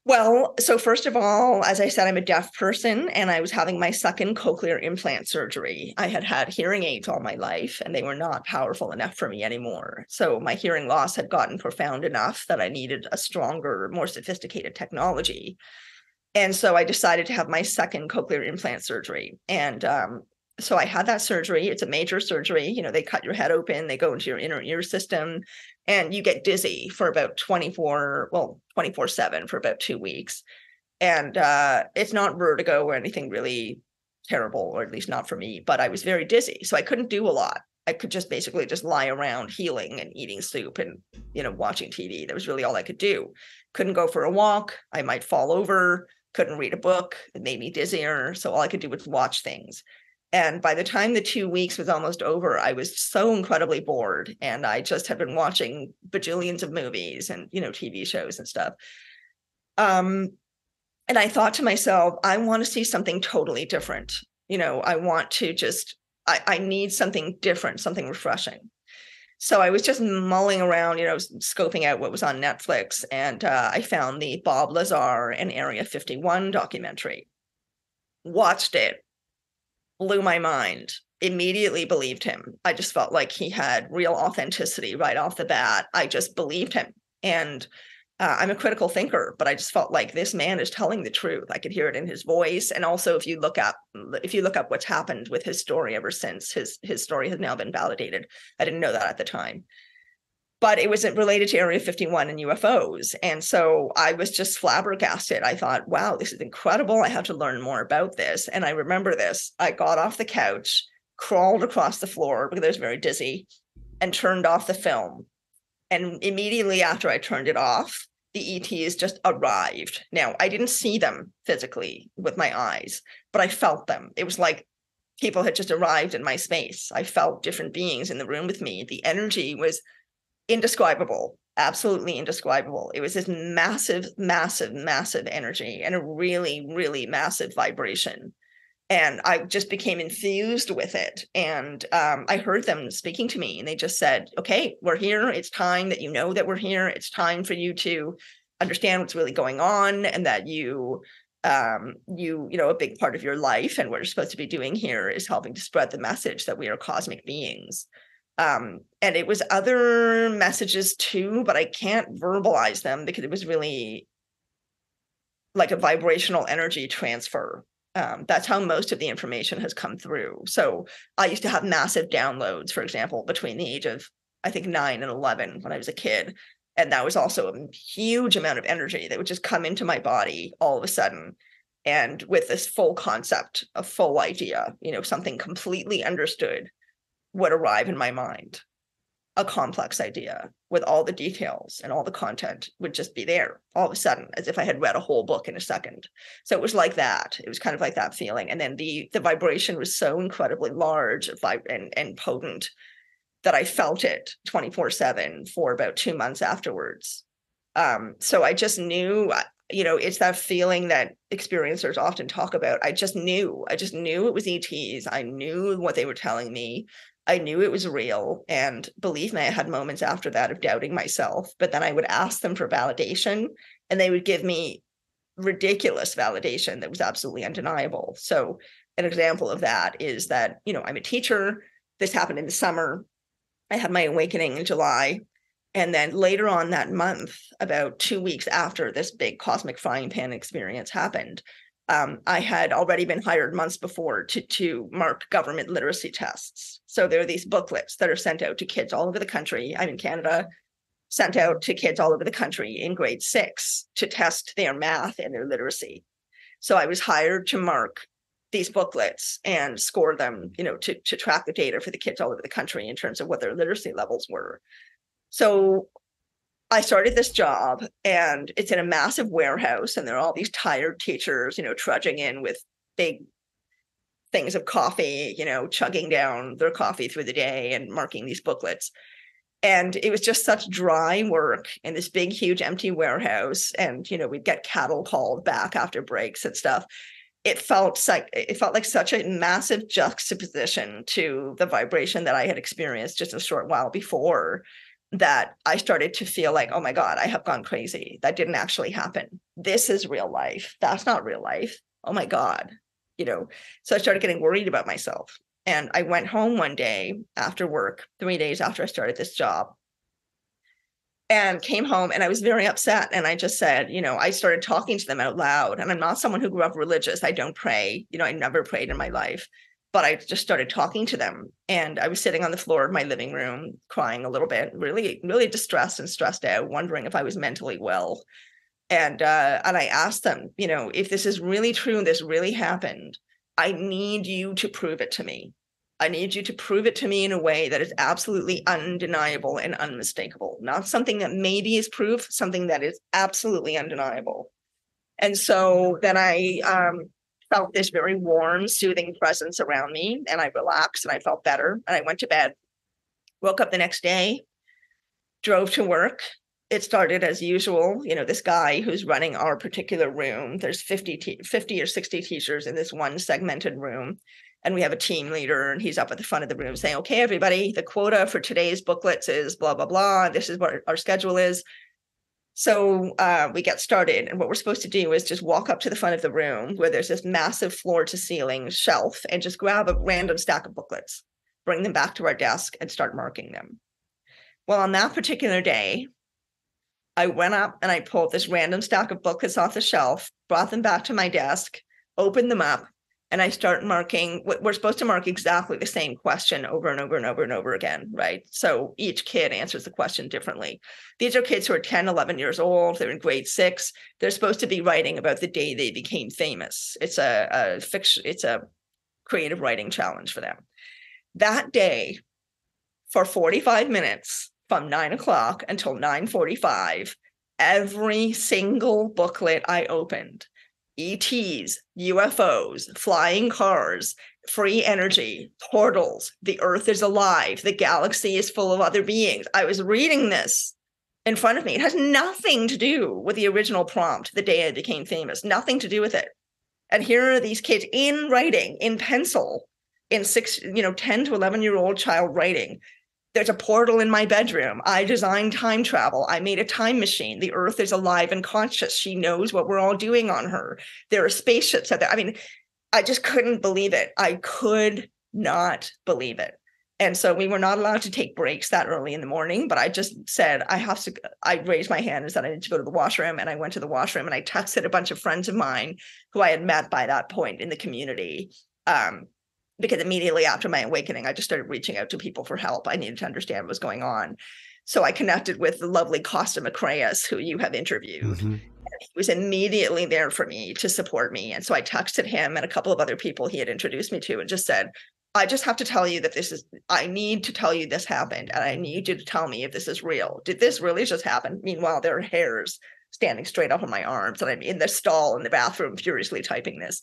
Well, so first of all, as I said, I'm a deaf person and I was having my second cochlear implant surgery. I had had hearing aids all my life and they were not powerful enough for me anymore. So my hearing loss had gotten profound enough that I needed a stronger, more sophisticated technology. And so I decided to have my second cochlear implant surgery. And um, so I had that surgery. It's a major surgery. You know, they cut your head open, they go into your inner ear system, and you get dizzy for about 24, well, 24 7 for about two weeks. And uh, it's not vertigo or anything really terrible, or at least not for me, but I was very dizzy. So I couldn't do a lot. I could just basically just lie around healing and eating soup and, you know, watching TV. That was really all I could do. Couldn't go for a walk. I might fall over. Couldn't read a book. It made me dizzier. So all I could do was watch things. And by the time the two weeks was almost over, I was so incredibly bored. And I just had been watching bajillions of movies and, you know, TV shows and stuff. Um, and I thought to myself, I want to see something totally different. You know, I want to just, I, I need something different, something refreshing. So I was just mulling around, you know, scoping out what was on Netflix, and uh, I found the Bob Lazar and Area 51 documentary. Watched it, blew my mind. Immediately believed him. I just felt like he had real authenticity right off the bat. I just believed him. And uh, I'm a critical thinker, but I just felt like this man is telling the truth. I could hear it in his voice, and also if you look up, if you look up what's happened with his story ever since, his his story has now been validated. I didn't know that at the time, but it wasn't related to Area 51 and UFOs. And so I was just flabbergasted. I thought, wow, this is incredible. I have to learn more about this. And I remember this. I got off the couch, crawled across the floor because I was very dizzy, and turned off the film. And immediately after I turned it off, the ETs just arrived. Now, I didn't see them physically with my eyes, but I felt them. It was like people had just arrived in my space. I felt different beings in the room with me. The energy was indescribable absolutely indescribable. It was this massive massive massive energy and a really really massive vibration. And i just became infused with it. And um, i heard them speaking to me and they just said okay we're here. It's time that you know that we're here. It's time for you to understand what's really going on and that you um, you you know a big part of your life and what you're supposed to be doing here is helping to spread the message that we are cosmic beings. Um, and it was other messages too but i can't verbalize them because it was really like a vibrational energy transfer Um, that's how most of the information has come through. So I used to have massive downloads, for example, between the age of I think nine and 11 when I was a kid. And that was also a huge amount of energy that would just come into my body all of a sudden. And with this full concept, a full idea, you know, something completely understood would arrive in my mind. A complex idea with all the details and all the content would just be there all of a sudden, as if I had read a whole book in a second. So it was like that. It was kind of like that feeling. And then the the vibration was so incredibly large and, and potent that I felt it 24 7 for about two months afterwards. Um, so I just knew, uh, you know, it's that feeling that experiencers often talk about. I just knew, I just knew it was ETs. I knew what they were telling me. I knew it was real. And believe me, I had moments after that of doubting myself. But then I would ask them for validation and they would give me ridiculous validation that was absolutely undeniable. So, an example of that is that, you know, I'm a teacher. This happened in the summer. I had my awakening in July. And then later on that month, about two weeks after this big cosmic frying pan experience happened, um, I had already been hired months before to, to mark government literacy tests. So there are these booklets that are sent out to kids all over the country. I'm in Canada, sent out to kids all over the country in grade six to test their math and their literacy. So I was hired to mark these booklets and score them, you know, to, to track the data for the kids all over the country in terms of what their literacy levels were. So I started this job and it's in a massive warehouse and there are all these tired teachers, you know, trudging in with big things of coffee, you know, chugging down their coffee through the day and marking these booklets. And it was just such dry work in this big, huge, empty warehouse. And, you know, we'd get cattle called back after breaks and stuff it felt like it felt like such a massive juxtaposition to the vibration that I had experienced just a short while before that I started to feel like, oh my God, I have gone crazy. That didn't actually happen. This is real life. That's not real life. Oh my God. You know, so I started getting worried about myself. And I went home one day after work, three days after I started this job, and came home and I was very upset. And I just said, you know, I started talking to them out loud. And I'm not someone who grew up religious. I don't pray. You know, I never prayed in my life, but I just started talking to them. And I was sitting on the floor of my living room, crying a little bit, really, really distressed and stressed out, wondering if I was mentally well. And uh, and I asked them, you know, if this is really true and this really happened, I need you to prove it to me. I need you to prove it to me in a way that is absolutely undeniable and unmistakable, not something that maybe is proof, something that is absolutely undeniable. And so then I um, felt this very warm, soothing presence around me, and I relaxed and I felt better. And I went to bed, woke up the next day, drove to work. It started as usual. You know, this guy who's running our particular room, there's 50, 50 or 60 teachers in this one segmented room and we have a team leader and he's up at the front of the room saying okay everybody the quota for today's booklets is blah blah blah this is what our schedule is so uh, we get started and what we're supposed to do is just walk up to the front of the room where there's this massive floor to ceiling shelf and just grab a random stack of booklets bring them back to our desk and start marking them. Well on that particular day i went up and i pulled this random stack of booklets off the shelf brought them back to my desk opened them up and I start marking we're supposed to mark exactly the same question over and over and over and over again, right? So each kid answers the question differently. These are kids who are 10, 11 years old, they're in grade six. They're supposed to be writing about the day they became famous. It's a, a fiction, it's a creative writing challenge for them. That day, for 45 minutes from nine o'clock until 9:45, every single booklet I opened ETs, UFOs, flying cars, free energy, portals, the earth is alive, the galaxy is full of other beings. I was reading this in front of me. It has nothing to do with the original prompt, the day I became famous, nothing to do with it. And here are these kids in writing, in pencil, in six, you know, 10 to 11 year old child writing, there's a portal in my bedroom. I designed time travel. I made a time machine. The earth is alive and conscious. She knows what we're all doing on her. There are spaceships out there. I mean, I just couldn't believe it. I could not believe it. And so we were not allowed to take breaks that early in the morning, but I just said, I have to, I raised my hand and said I need to go to the washroom. And I went to the washroom and I texted a bunch of friends of mine who I had met by that point in the community. Um, because immediately after my awakening, I just started reaching out to people for help. I needed to understand what was going on. So I connected with the lovely Kosta Makreas, who you have interviewed. Mm-hmm. He was immediately there for me to support me. And so I texted him and a couple of other people he had introduced me to and just said, I just have to tell you that this is, I need to tell you this happened and I need you to tell me if this is real. Did this really just happen? Meanwhile, there are hairs standing straight up on my arms and I'm in the stall in the bathroom furiously typing this.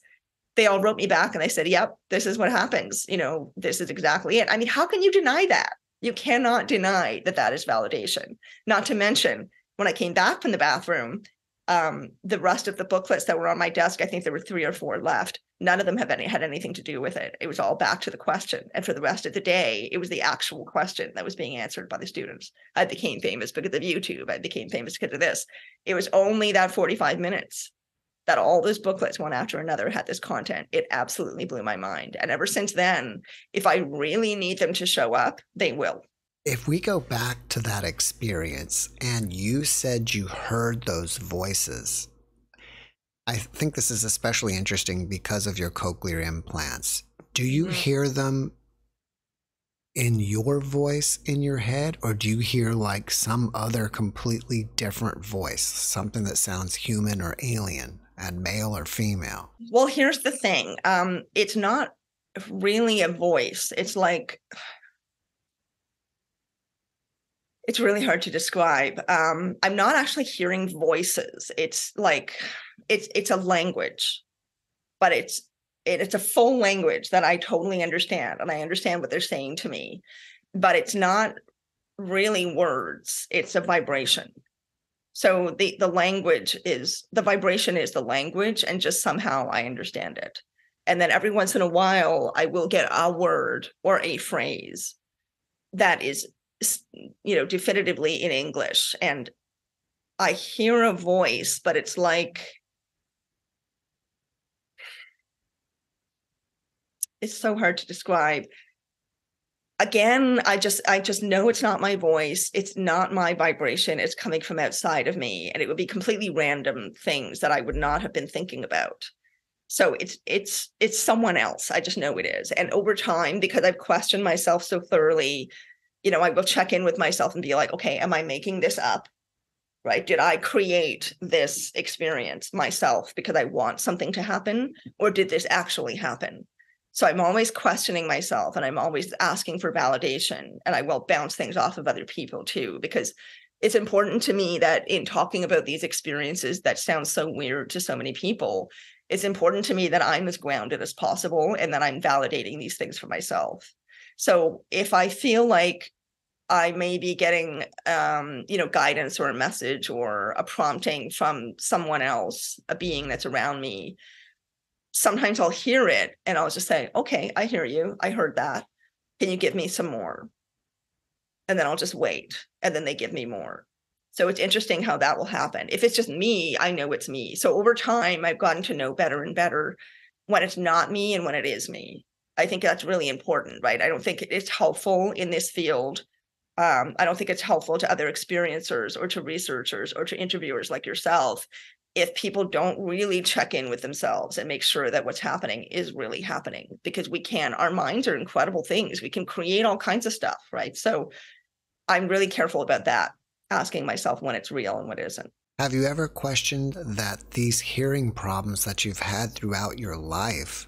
They all wrote me back and they said, Yep, this is what happens. You know, this is exactly it. I mean, how can you deny that? You cannot deny that that is validation. Not to mention, when I came back from the bathroom, um, the rest of the booklets that were on my desk, I think there were three or four left. None of them have any had anything to do with it. It was all back to the question. And for the rest of the day, it was the actual question that was being answered by the students. I became famous because of YouTube. I became famous because of this. It was only that 45 minutes that all those booklets, one after another, had this content. It absolutely blew my mind. And ever since then, if I really need them to show up, they will. If we go back to that experience and you said you heard those voices, I think this is especially interesting because of your cochlear implants. Do you mm-hmm. hear them in your voice in your head, or do you hear like some other completely different voice, something that sounds human or alien, and male or female? Well, here's the thing um, it's not really a voice. It's like, it's really hard to describe. Um, I'm not actually hearing voices. It's like it's it's a language, but it's it, it's a full language that I totally understand, and I understand what they're saying to me. But it's not really words. It's a vibration. So the the language is the vibration is the language, and just somehow I understand it. And then every once in a while, I will get a word or a phrase that is you know definitively in english and i hear a voice but it's like it's so hard to describe again i just i just know it's not my voice it's not my vibration it's coming from outside of me and it would be completely random things that i would not have been thinking about so it's it's it's someone else i just know it is and over time because i've questioned myself so thoroughly you know, I will check in with myself and be like, okay, am I making this up? Right? Did I create this experience myself because I want something to happen? Or did this actually happen? So I'm always questioning myself and I'm always asking for validation. And I will bounce things off of other people too, because it's important to me that in talking about these experiences that sound so weird to so many people, it's important to me that I'm as grounded as possible and that I'm validating these things for myself. So if I feel like I may be getting, um, you know, guidance or a message or a prompting from someone else, a being that's around me, sometimes I'll hear it and I'll just say, okay, I hear you. I heard that. Can you give me some more? And then I'll just wait. And then they give me more. So it's interesting how that will happen. If it's just me, I know it's me. So over time, I've gotten to know better and better when it's not me and when it is me. I think that's really important, right? I don't think it's helpful in this field. Um, I don't think it's helpful to other experiencers or to researchers or to interviewers like yourself if people don't really check in with themselves and make sure that what's happening is really happening because we can our minds are incredible things we can create all kinds of stuff right so i'm really careful about that asking myself when it's real and what isn't have you ever questioned that these hearing problems that you've had throughout your life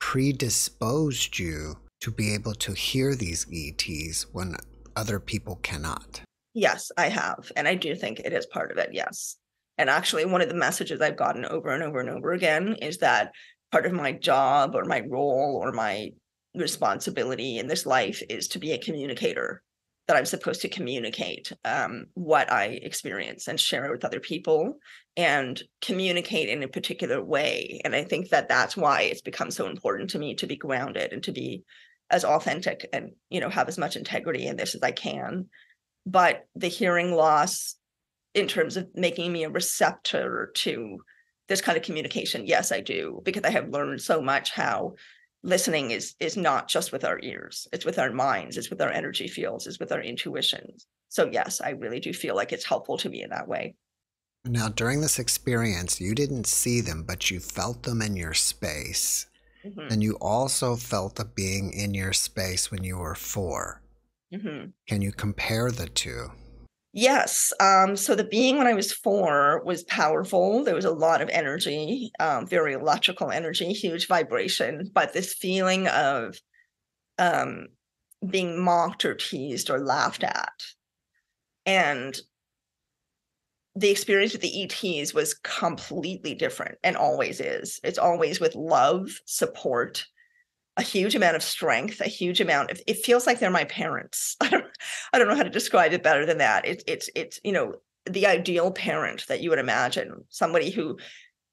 predisposed you to be able to hear these ETs when other people cannot? Yes, I have. And I do think it is part of it. Yes. And actually, one of the messages I've gotten over and over and over again is that part of my job or my role or my responsibility in this life is to be a communicator that I'm supposed to communicate um, what I experience and share it with other people and communicate in a particular way. And I think that that's why it's become so important to me to be grounded and to be as authentic and you know have as much integrity in this as I can. But the hearing loss, in terms of making me a receptor to this kind of communication, yes, I do because I have learned so much how listening is is not just with our ears it's with our minds it's with our energy fields it's with our intuitions. So yes i really do feel like it's helpful to me in that way. Now during this experience you didn't see them but you felt them in your space. Mm-hmm. and you also felt a being in your space when you were 4 mm-hmm. can you compare the two Yes. Um, so the being when I was four was powerful. There was a lot of energy, um, very electrical energy, huge vibration, but this feeling of um, being mocked or teased or laughed at. And the experience with the ETs was completely different and always is. It's always with love, support, a huge amount of strength, a huge amount of it feels like they're my parents. I don't I don't know how to describe it better than that. It's it's it's you know the ideal parent that you would imagine, somebody who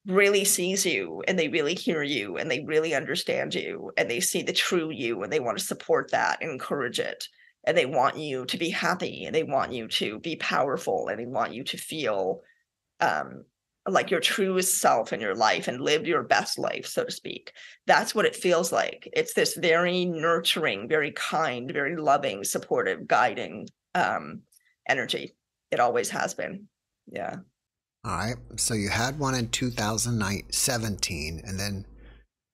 really sees you and they really hear you and they really understand you and they see the true you and they want to support that and encourage it and they want you to be happy and they want you to be powerful and they want you to feel um, like your truest self in your life and live your best life, so to speak. That's what it feels like. It's this very nurturing, very kind, very loving, supportive, guiding um, energy. It always has been. Yeah. All right. So you had one in 2017 and then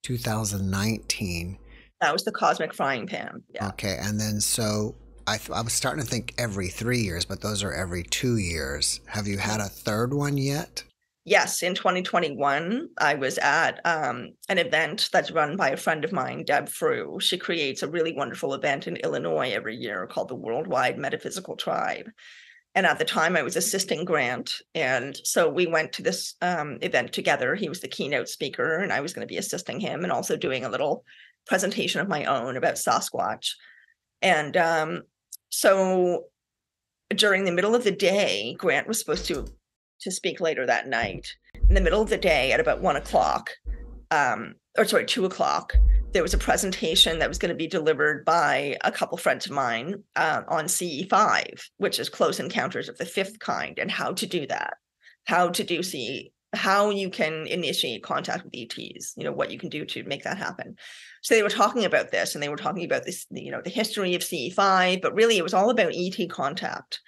2019. That was the cosmic frying pan. Yeah. Okay. And then so I, I was starting to think every three years, but those are every two years. Have you had a third one yet? Yes, in 2021, I was at um, an event that's run by a friend of mine, Deb Frew. She creates a really wonderful event in Illinois every year called the Worldwide Metaphysical Tribe. And at the time, I was assisting Grant. And so we went to this um, event together. He was the keynote speaker, and I was going to be assisting him and also doing a little presentation of my own about Sasquatch. And um, so during the middle of the day, Grant was supposed to to speak later that night. In the middle of the day at about one o'clock, um, or sorry, two o'clock, there was a presentation that was going to be delivered by a couple friends of mine uh, on CE5, which is Close Encounters of the Fifth Kind, and how to do that, how to do CE, how you can initiate contact with ETs, you know, what you can do to make that happen. So they were talking about this, and they were talking about this, you know, the history of CE5, but really it was all about ET contact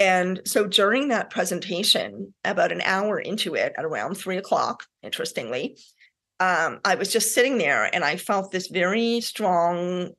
and so during that presentation, about an hour into it, at around three o'clock, interestingly, um, I was just sitting there and I felt this very strong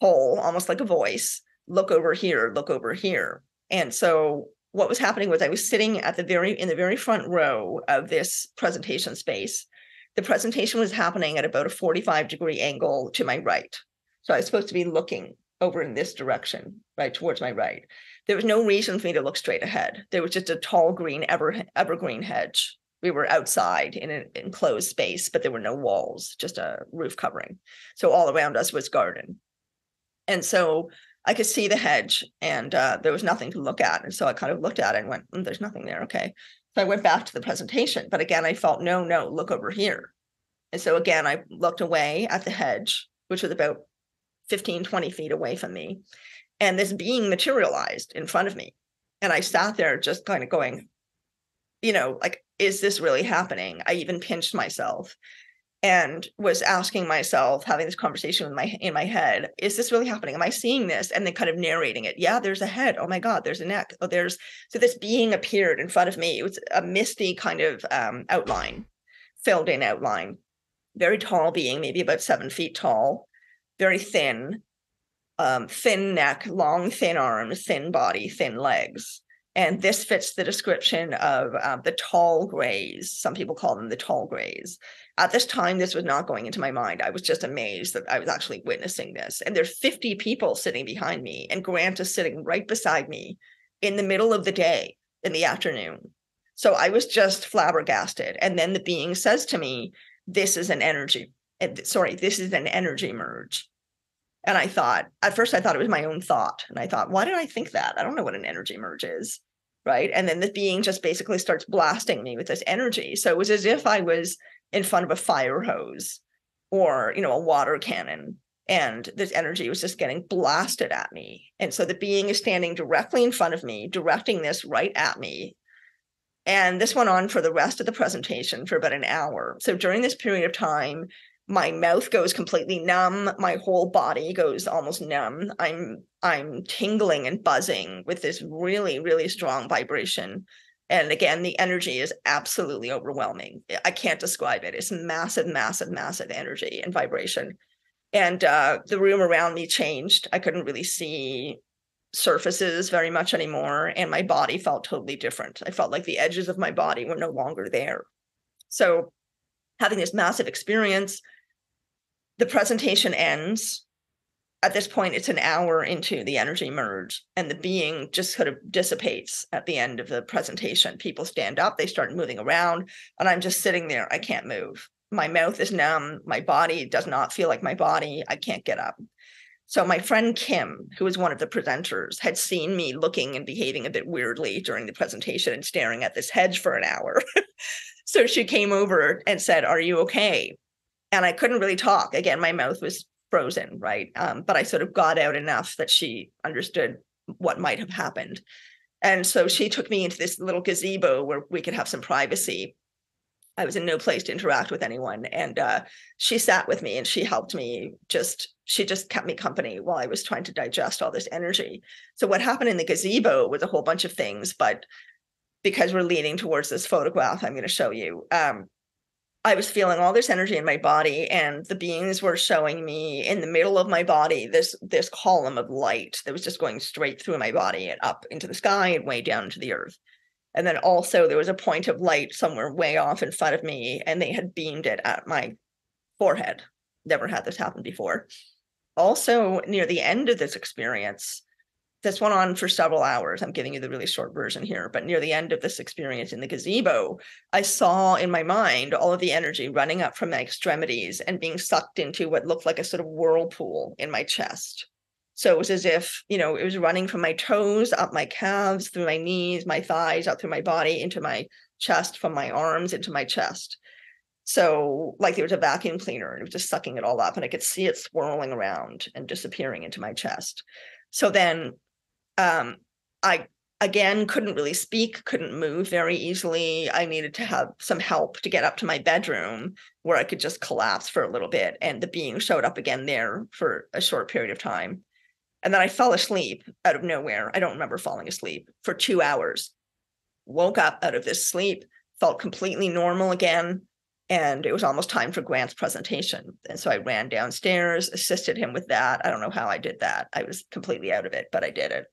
pull, almost like a voice look over here, look over here. And so what was happening was I was sitting at the very in the very front row of this presentation space. The presentation was happening at about a 45 degree angle to my right. So I was supposed to be looking over in this direction, right towards my right. There was no reason for me to look straight ahead. There was just a tall green ever, evergreen hedge. We were outside in an enclosed space, but there were no walls, just a roof covering. So all around us was garden. And so I could see the hedge and uh, there was nothing to look at. And so I kind of looked at it and went, mm, there's nothing there. Okay. So I went back to the presentation. But again, I felt, no, no, look over here. And so again, I looked away at the hedge, which was about 15, 20 feet away from me and this being materialized in front of me. And I sat there just kind of going, you know, like, is this really happening? I even pinched myself and was asking myself, having this conversation with my in my head, is this really happening? Am I seeing this? And then kind of narrating it. Yeah, there's a head. Oh my God, there's a neck. Oh, there's so this being appeared in front of me. It was a misty kind of um, outline, filled in outline, very tall being, maybe about seven feet tall, very thin, um, thin neck, long, thin arms, thin body, thin legs. And this fits the description of uh, the tall grays. Some people call them the tall grays. At this time, this was not going into my mind. I was just amazed that I was actually witnessing this. And there's 50 people sitting behind me, and Grant is sitting right beside me in the middle of the day in the afternoon. So I was just flabbergasted. And then the being says to me, This is an energy, sorry, this is an energy merge. And I thought, at first, I thought it was my own thought. And I thought, why did I think that? I don't know what an energy merge is. Right. And then the being just basically starts blasting me with this energy. So it was as if I was in front of a fire hose or, you know, a water cannon. And this energy was just getting blasted at me. And so the being is standing directly in front of me, directing this right at me. And this went on for the rest of the presentation for about an hour. So during this period of time, my mouth goes completely numb my whole body goes almost numb. I'm i'm tingling and buzzing with this really really strong vibration. And again the energy is absolutely overwhelming. I can't describe it. It's massive massive massive energy and vibration. And uh, the room around me changed. I couldn't really see surfaces very much anymore and my body felt totally different. I felt like the edges of my body were no longer there. So having this massive experience the presentation ends. At this point it's an hour into the energy merge and the being just sort of dissipates at the end of the presentation. People stand up they start moving around and i'm just sitting there i can't move. My mouth is numb my body does not feel like my body i can't get up. So my friend kim who was one of the presenters had seen me looking and behaving a bit weirdly during the presentation and staring at this hedge for an hour. So she came over and said are you okay and I couldn't really talk. Again, my mouth was frozen, right? Um, but I sort of got out enough that she understood what might have happened. And so she took me into this little gazebo where we could have some privacy. I was in no place to interact with anyone. And uh, she sat with me and she helped me just, she just kept me company while I was trying to digest all this energy. So, what happened in the gazebo was a whole bunch of things, but because we're leaning towards this photograph I'm going to show you, um, I was feeling all this energy in my body, and the beings were showing me in the middle of my body this this column of light that was just going straight through my body and up into the sky and way down into the earth. And then also there was a point of light somewhere way off in front of me, and they had beamed it at my forehead. Never had this happen before. Also, near the end of this experience, this went on for several hours. I'm giving you the really short version here, but near the end of this experience in the gazebo, I saw in my mind all of the energy running up from my extremities and being sucked into what looked like a sort of whirlpool in my chest. So it was as if, you know, it was running from my toes up my calves, through my knees, my thighs, out through my body, into my chest, from my arms into my chest. So, like there was a vacuum cleaner and it was just sucking it all up, and I could see it swirling around and disappearing into my chest. So then um, I again couldn't really speak, couldn't move very easily. I needed to have some help to get up to my bedroom where I could just collapse for a little bit. And the being showed up again there for a short period of time. And then I fell asleep out of nowhere. I don't remember falling asleep for two hours. Woke up out of this sleep, felt completely normal again. And it was almost time for Grant's presentation. And so I ran downstairs, assisted him with that. I don't know how I did that. I was completely out of it, but I did it.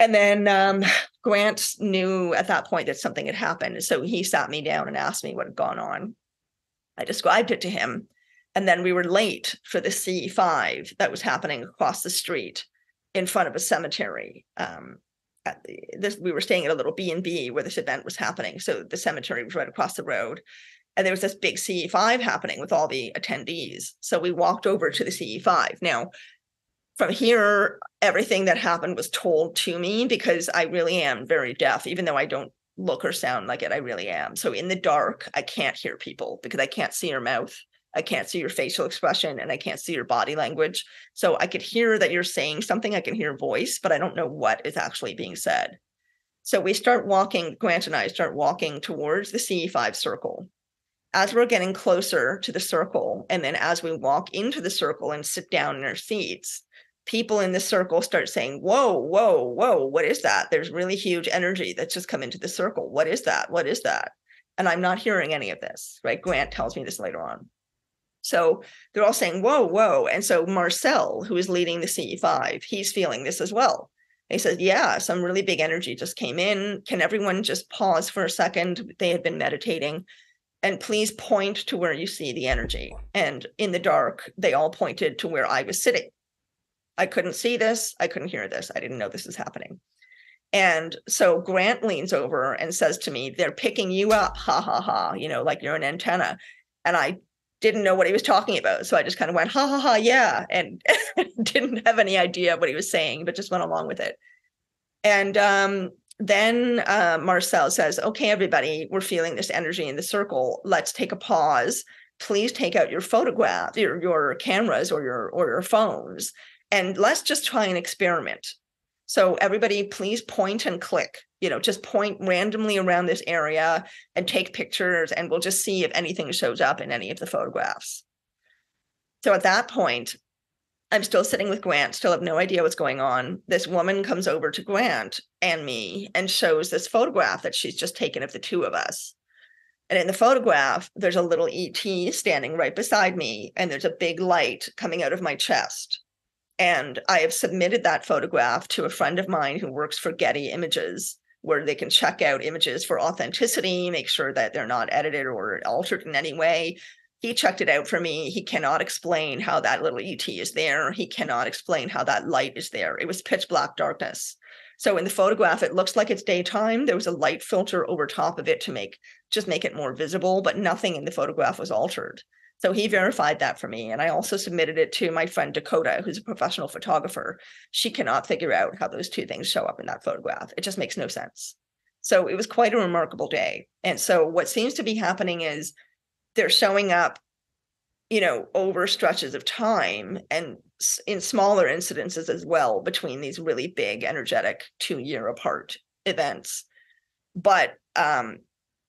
And then um, Grant knew at that point that something had happened. So he sat me down and asked me what had gone on. I described it to him. And then we were late for the C5 that was happening across the street in front of a cemetery. Um, at the, this, we were staying at a little B&B where this event was happening. So the cemetery was right across the road. And there was this big CE5 happening with all the attendees. So we walked over to the CE5. Now, from here, everything that happened was told to me because I really am very deaf, even though I don't look or sound like it. I really am. So in the dark, I can't hear people because I can't see your mouth. I can't see your facial expression and I can't see your body language. So I could hear that you're saying something. I can hear voice, but I don't know what is actually being said. So we start walking, Grant and I start walking towards the CE5 circle. As we're getting closer to the circle, and then as we walk into the circle and sit down in our seats, people in the circle start saying, Whoa, whoa, whoa, what is that? There's really huge energy that's just come into the circle. What is that? What is that? And I'm not hearing any of this, right? Grant tells me this later on. So they're all saying, Whoa, whoa. And so Marcel, who is leading the CE5, he's feeling this as well. he says, Yeah, some really big energy just came in. Can everyone just pause for a second? They had been meditating. And please point to where you see the energy. And in the dark, they all pointed to where I was sitting I couldn't see this. I couldn't hear this. I didn't know this was happening. And so Grant leans over and says to me, They're picking you up. Ha ha ha. You know, like you're an antenna. And I didn't know what he was talking about. So I just kind of went, ha ha ha, yeah. And didn't have any idea what he was saying, but just went along with it. And um, then uh, Marcel says, okay, everybody, we're feeling this energy in the circle. Let's take a pause. Please take out your photograph, your, your cameras or your or your phones and let's just try an experiment. So everybody, please point and click. You know, just point randomly around this area and take pictures, and we'll just see if anything shows up in any of the photographs. So at that point, I'm still sitting with Grant, still have no idea what's going on. This woman comes over to Grant and me and shows this photograph that she's just taken of the two of us. And in the photograph, there's a little ET standing right beside me, and there's a big light coming out of my chest. And I have submitted that photograph to a friend of mine who works for Getty Images, where they can check out images for authenticity, make sure that they're not edited or altered in any way, he checked it out for me. He cannot explain how that little ET is there. He cannot explain how that light is there. It was pitch black darkness. So in the photograph, it looks like it's daytime. There was a light filter over top of it to make just make it more visible, but nothing in the photograph was altered. So he verified that for me. And I also submitted it to my friend Dakota, who's a professional photographer. She cannot figure out how those two things show up in that photograph. It just makes no sense. So it was quite a remarkable day. And so what seems to be happening is they're showing up you know over stretches of time and in smaller incidences as well between these really big energetic two year apart events but um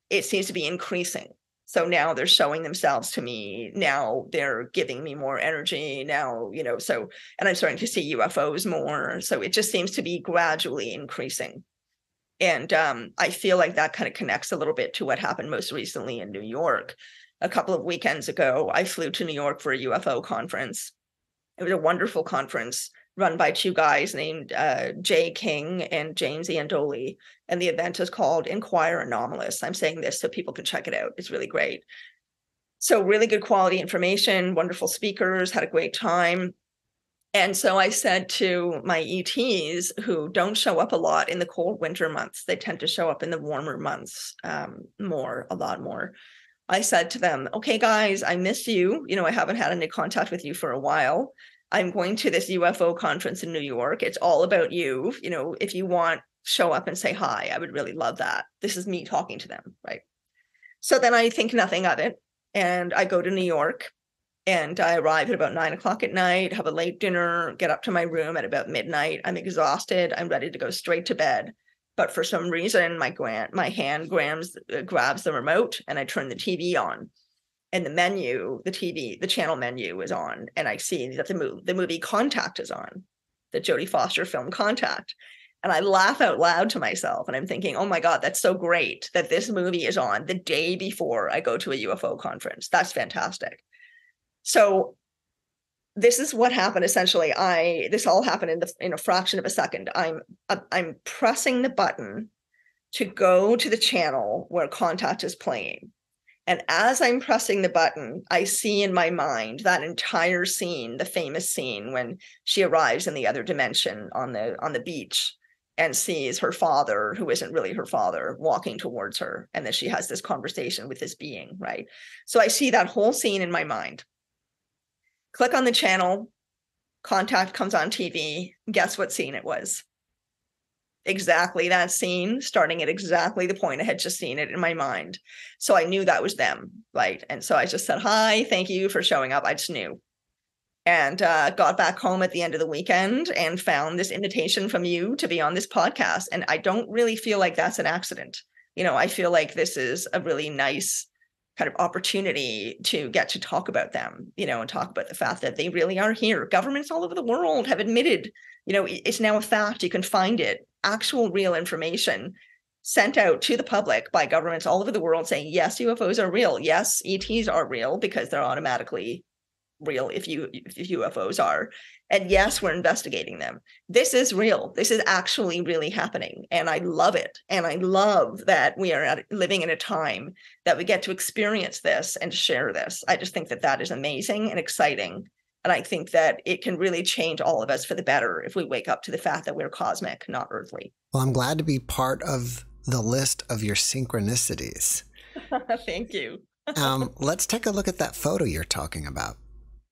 it seems to be increasing so now they're showing themselves to me. Now they're giving me more energy. Now you know so and i'm starting to see ufos more. So it just seems to be gradually increasing. And um, i feel like that kind of connects a little bit to what happened most recently in new york. A couple of weekends ago, I flew to New York for a UFO conference. It was a wonderful conference run by two guys named uh, Jay King and James Iandoli. And the event is called Inquire Anomalous. I'm saying this so people can check it out. It's really great. So, really good quality information, wonderful speakers, had a great time. And so I said to my ETs who don't show up a lot in the cold winter months, they tend to show up in the warmer months um, more, a lot more. I said to them, okay, guys, I miss you. You know, I haven't had any contact with you for a while. I'm going to this UFO conference in New York. It's all about you. You know, if you want, show up and say hi. I would really love that. This is me talking to them. Right. So then I think nothing of it. And I go to New York and I arrive at about nine o'clock at night, have a late dinner, get up to my room at about midnight. I'm exhausted. I'm ready to go straight to bed but for some reason my grant my hand grabs uh, grabs the remote and I turn the TV on and the menu the TV the channel menu is mm. on and I see that the movie the movie Contact is on the Jodie Foster film Contact and I laugh out loud to myself and I'm thinking oh my god that's so great that this movie is on the day before I go to a UFO conference. That's fantastic. So this is what happened essentially. I this all happened in the in a fraction of a second. I'm i'm pressing the button to go to the channel where contact is playing and as i'm pressing the button i see in my mind that entire scene the famous scene when she arrives in the other dimension on the on the beach and sees her father who isn't really her father walking towards her and then she has this conversation with this being right so i see that whole scene in my mind click on the channel, contact comes on TV. Guess what scene it was? Exactly that scene, starting at exactly the point I had just seen it in my mind. So I knew that was them, right? And so I just said, Hi, thank you for showing up. I just knew. And uh, got back home at the end of the weekend and found this invitation from you to be on this podcast. And I don't really feel like that's an accident. You know, I feel like this is a really nice kind of opportunity to get to talk about them, you know, and talk about the fact that they really are here. Governments all over the world have admitted, you know, it's now a fact. You can find it, actual real information sent out to the public by governments all over the world saying, yes, UFOs are real. Yes, ETs are real because they're automatically real if you if UFOs are. And yes, we're investigating them. This is real. This is actually really happening. And I love it. And I love that we are living in a time that we get to experience this and share this. I just think that that is amazing and exciting. And I think that it can really change all of us for the better if we wake up to the fact that we're cosmic, not earthly. Well, I'm glad to be part of the list of your synchronicities. Thank you. um, let's take a look at that photo you're talking about.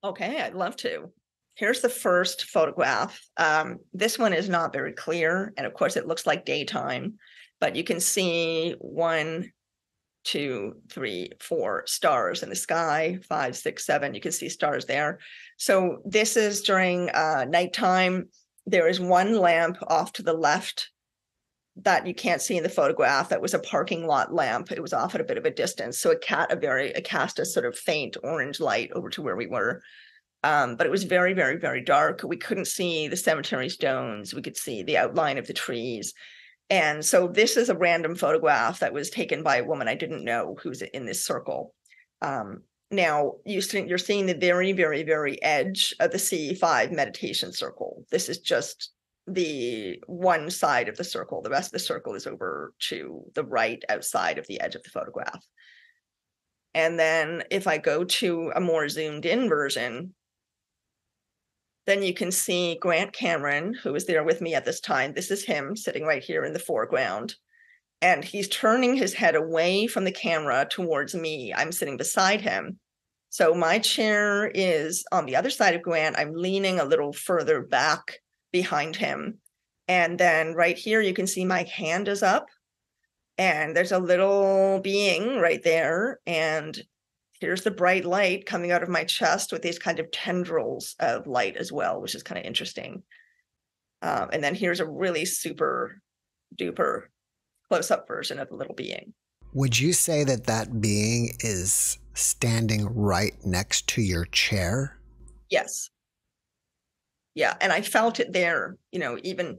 Okay, I'd love to. Here's the first photograph. Um, this one is not very clear. And of course, it looks like daytime, but you can see one, two, three, four stars in the sky, five, six, seven. You can see stars there. So this is during uh, nighttime. there is one lamp off to the left that you can't see in the photograph that was a parking lot lamp. It was off at a bit of a distance. So it cat a very it cast a sort of faint orange light over to where we were. Um, but it was very very very dark. We couldn't see the cemetery stones. We could see the outline of the trees. And so this is a random photograph that was taken by a woman. I didn't know who's in this circle. Um, now you you're seeing the very very very edge of the ce5 meditation circle this is just the one side of the circle. The rest of the circle is over to the right outside of the edge of the photograph. And then if I go to a more zoomed in version, then you can see Grant Cameron, who was there with me at this time. This is him sitting right here in the foreground. And he's turning his head away from the camera towards me. I'm sitting beside him. So my chair is on the other side of Grant. I'm leaning a little further back behind him. And then right here, you can see my hand is up and there's a little being right there. And here's the bright light coming out of my chest with these kind of tendrils of light as well, which is kind of interesting. Um, and then here's a really super duper close up version of the little being. Would you say that that being is standing right next to your chair? Yes yeah and i felt it there you know even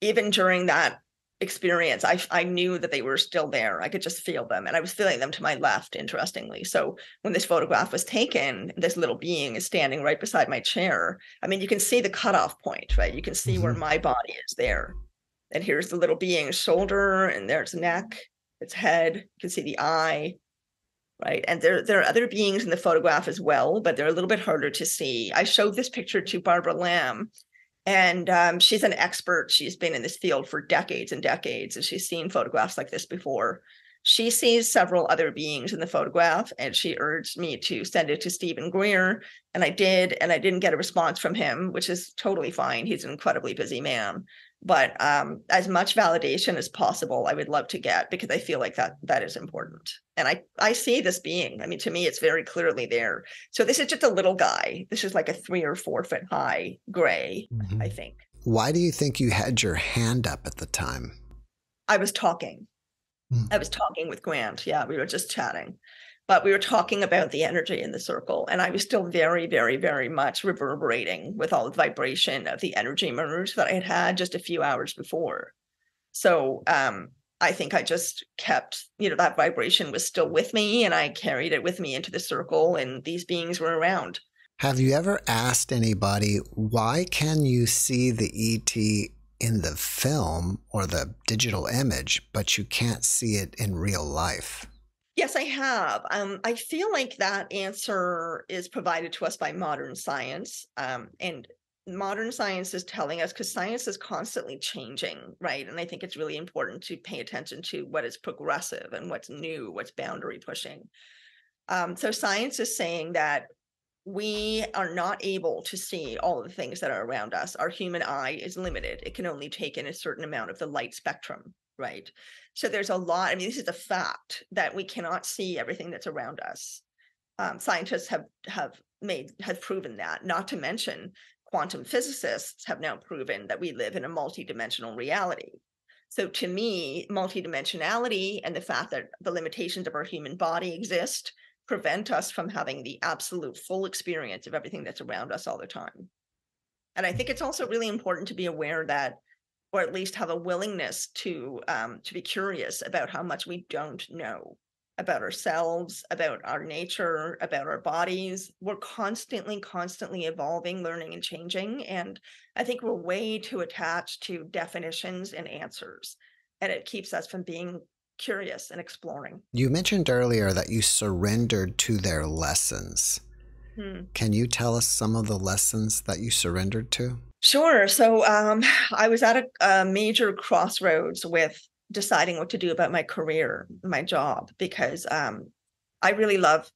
even during that experience i i knew that they were still there i could just feel them and i was feeling them to my left interestingly so when this photograph was taken this little being is standing right beside my chair i mean you can see the cutoff point right you can see mm-hmm. where my body is there and here's the little being's shoulder and there's neck its head you can see the eye right? And there, there are other beings in the photograph as well, but they're a little bit harder to see. I showed this picture to Barbara Lamb, and um, she's an expert. She's been in this field for decades and decades, and she's seen photographs like this before. She sees several other beings in the photograph, and she urged me to send it to Steven Greer, and I did, and I didn't get a response from him, which is totally fine. He's an incredibly busy man but um, as much validation as possible i would love to get because i feel like that that is important. And i i see this being i mean to me it's very clearly there. So this is just a little guy. This is like a three or four foot high gray mm-hmm. i think. Why do you think you had your hand up at the time? I was talking. Mm. i was talking with grant. Yeah we were just chatting but we were talking about the energy in the circle and i was still very very very much reverberating with all the vibration of the energy mirrors that i had had just a few hours before. So um, i think i just kept you know that vibration was still with me and i carried it with me into the circle and these beings were around. Have you ever asked anybody why can you see the et in the film or the digital image but you can't see it in real life Yes, I have. Um, I feel like that answer is provided to us by modern science. Um, and modern science is telling us because science is constantly changing, right? And I think it's really important to pay attention to what is progressive and what's new, what's boundary pushing. Um, so science is saying that we are not able to see all the things that are around us. Our human eye is limited, it can only take in a certain amount of the light spectrum, right? So there's a lot. I mean, this is a fact that we cannot see everything that's around us. Um, scientists have have made have proven that. Not to mention, quantum physicists have now proven that we live in a multidimensional reality. So to me, multidimensionality and the fact that the limitations of our human body exist prevent us from having the absolute full experience of everything that's around us all the time. And I think it's also really important to be aware that or at least have a willingness to um, to be curious about how much we don't know about ourselves about our nature about our bodies. We're constantly constantly evolving learning and changing and i think we're way too attached to definitions and answers and it keeps us from being curious and exploring. You mentioned earlier that you surrendered to their lessons hmm. can you tell us some of the lessons that you surrendered to Sure. So um, I was at a, a, major crossroads with deciding what to do about my career, my job, because um, I really love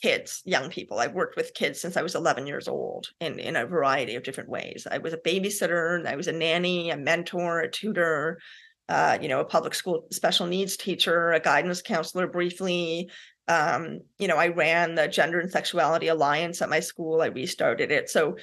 kids, young people. I've worked with kids since I was 11 years old in, in a variety of different ways. I was a babysitter, I was a nanny, a mentor, a tutor, uh, you know, a public school special needs teacher, a guidance counselor briefly. Um, you know, I ran the Gender and Sexuality Alliance at my school. I restarted it. So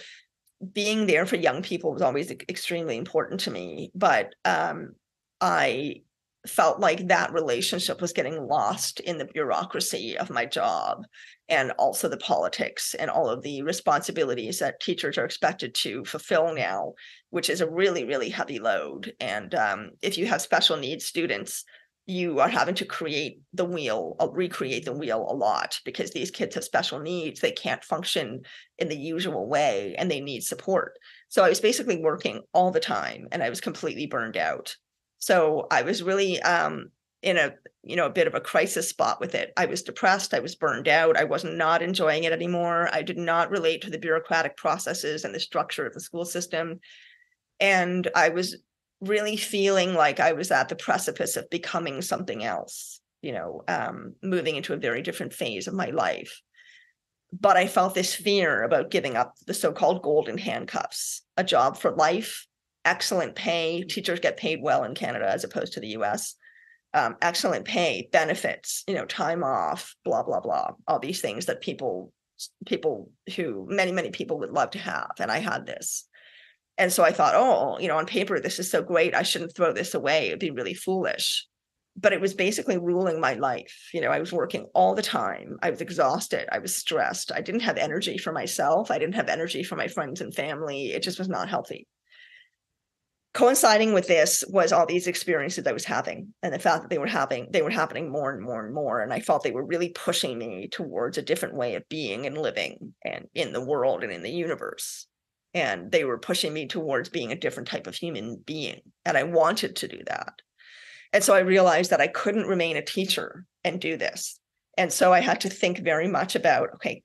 being there for young people was always extremely important to me, but um, I felt like that relationship was getting lost in the bureaucracy of my job and also the politics and all of the responsibilities that teachers are expected to fulfill now which is a really really heavy load and um, if you have special needs students you are having to create the wheel uh, recreate the wheel a lot because these kids have special needs they can't function in the usual way and they need support so i was basically working all the time and i was completely burned out so I was really um, in a you know a bit of a crisis spot with it. I was depressed. I was burned out. I was not enjoying it anymore. I did not relate to the bureaucratic processes and the structure of the school system, and I was really feeling like I was at the precipice of becoming something else. You know, um, moving into a very different phase of my life. But I felt this fear about giving up the so-called golden handcuffs, a job for life, excellent pay. Teachers get paid well in Canada as opposed to the US. Um, excellent pay, benefits, you know, time off, blah blah blah. All these things that people people who many many people would love to have, and I had this. And so I thought, oh, you know, on paper this is so great. I shouldn't throw this away. It'd be really foolish. But it was basically ruling my life. You know, I was working all the time. I was exhausted. I was stressed. I didn't have energy for myself. I didn't have energy for my friends and family. It just was not healthy coinciding with this was all these experiences I was having and the fact that they were having they were happening more and more and more and I felt they were really pushing me towards a different way of being and living and in the world and in the universe and they were pushing me towards being a different type of human being and I wanted to do that and so I realized that I couldn't remain a teacher and do this and so I had to think very much about okay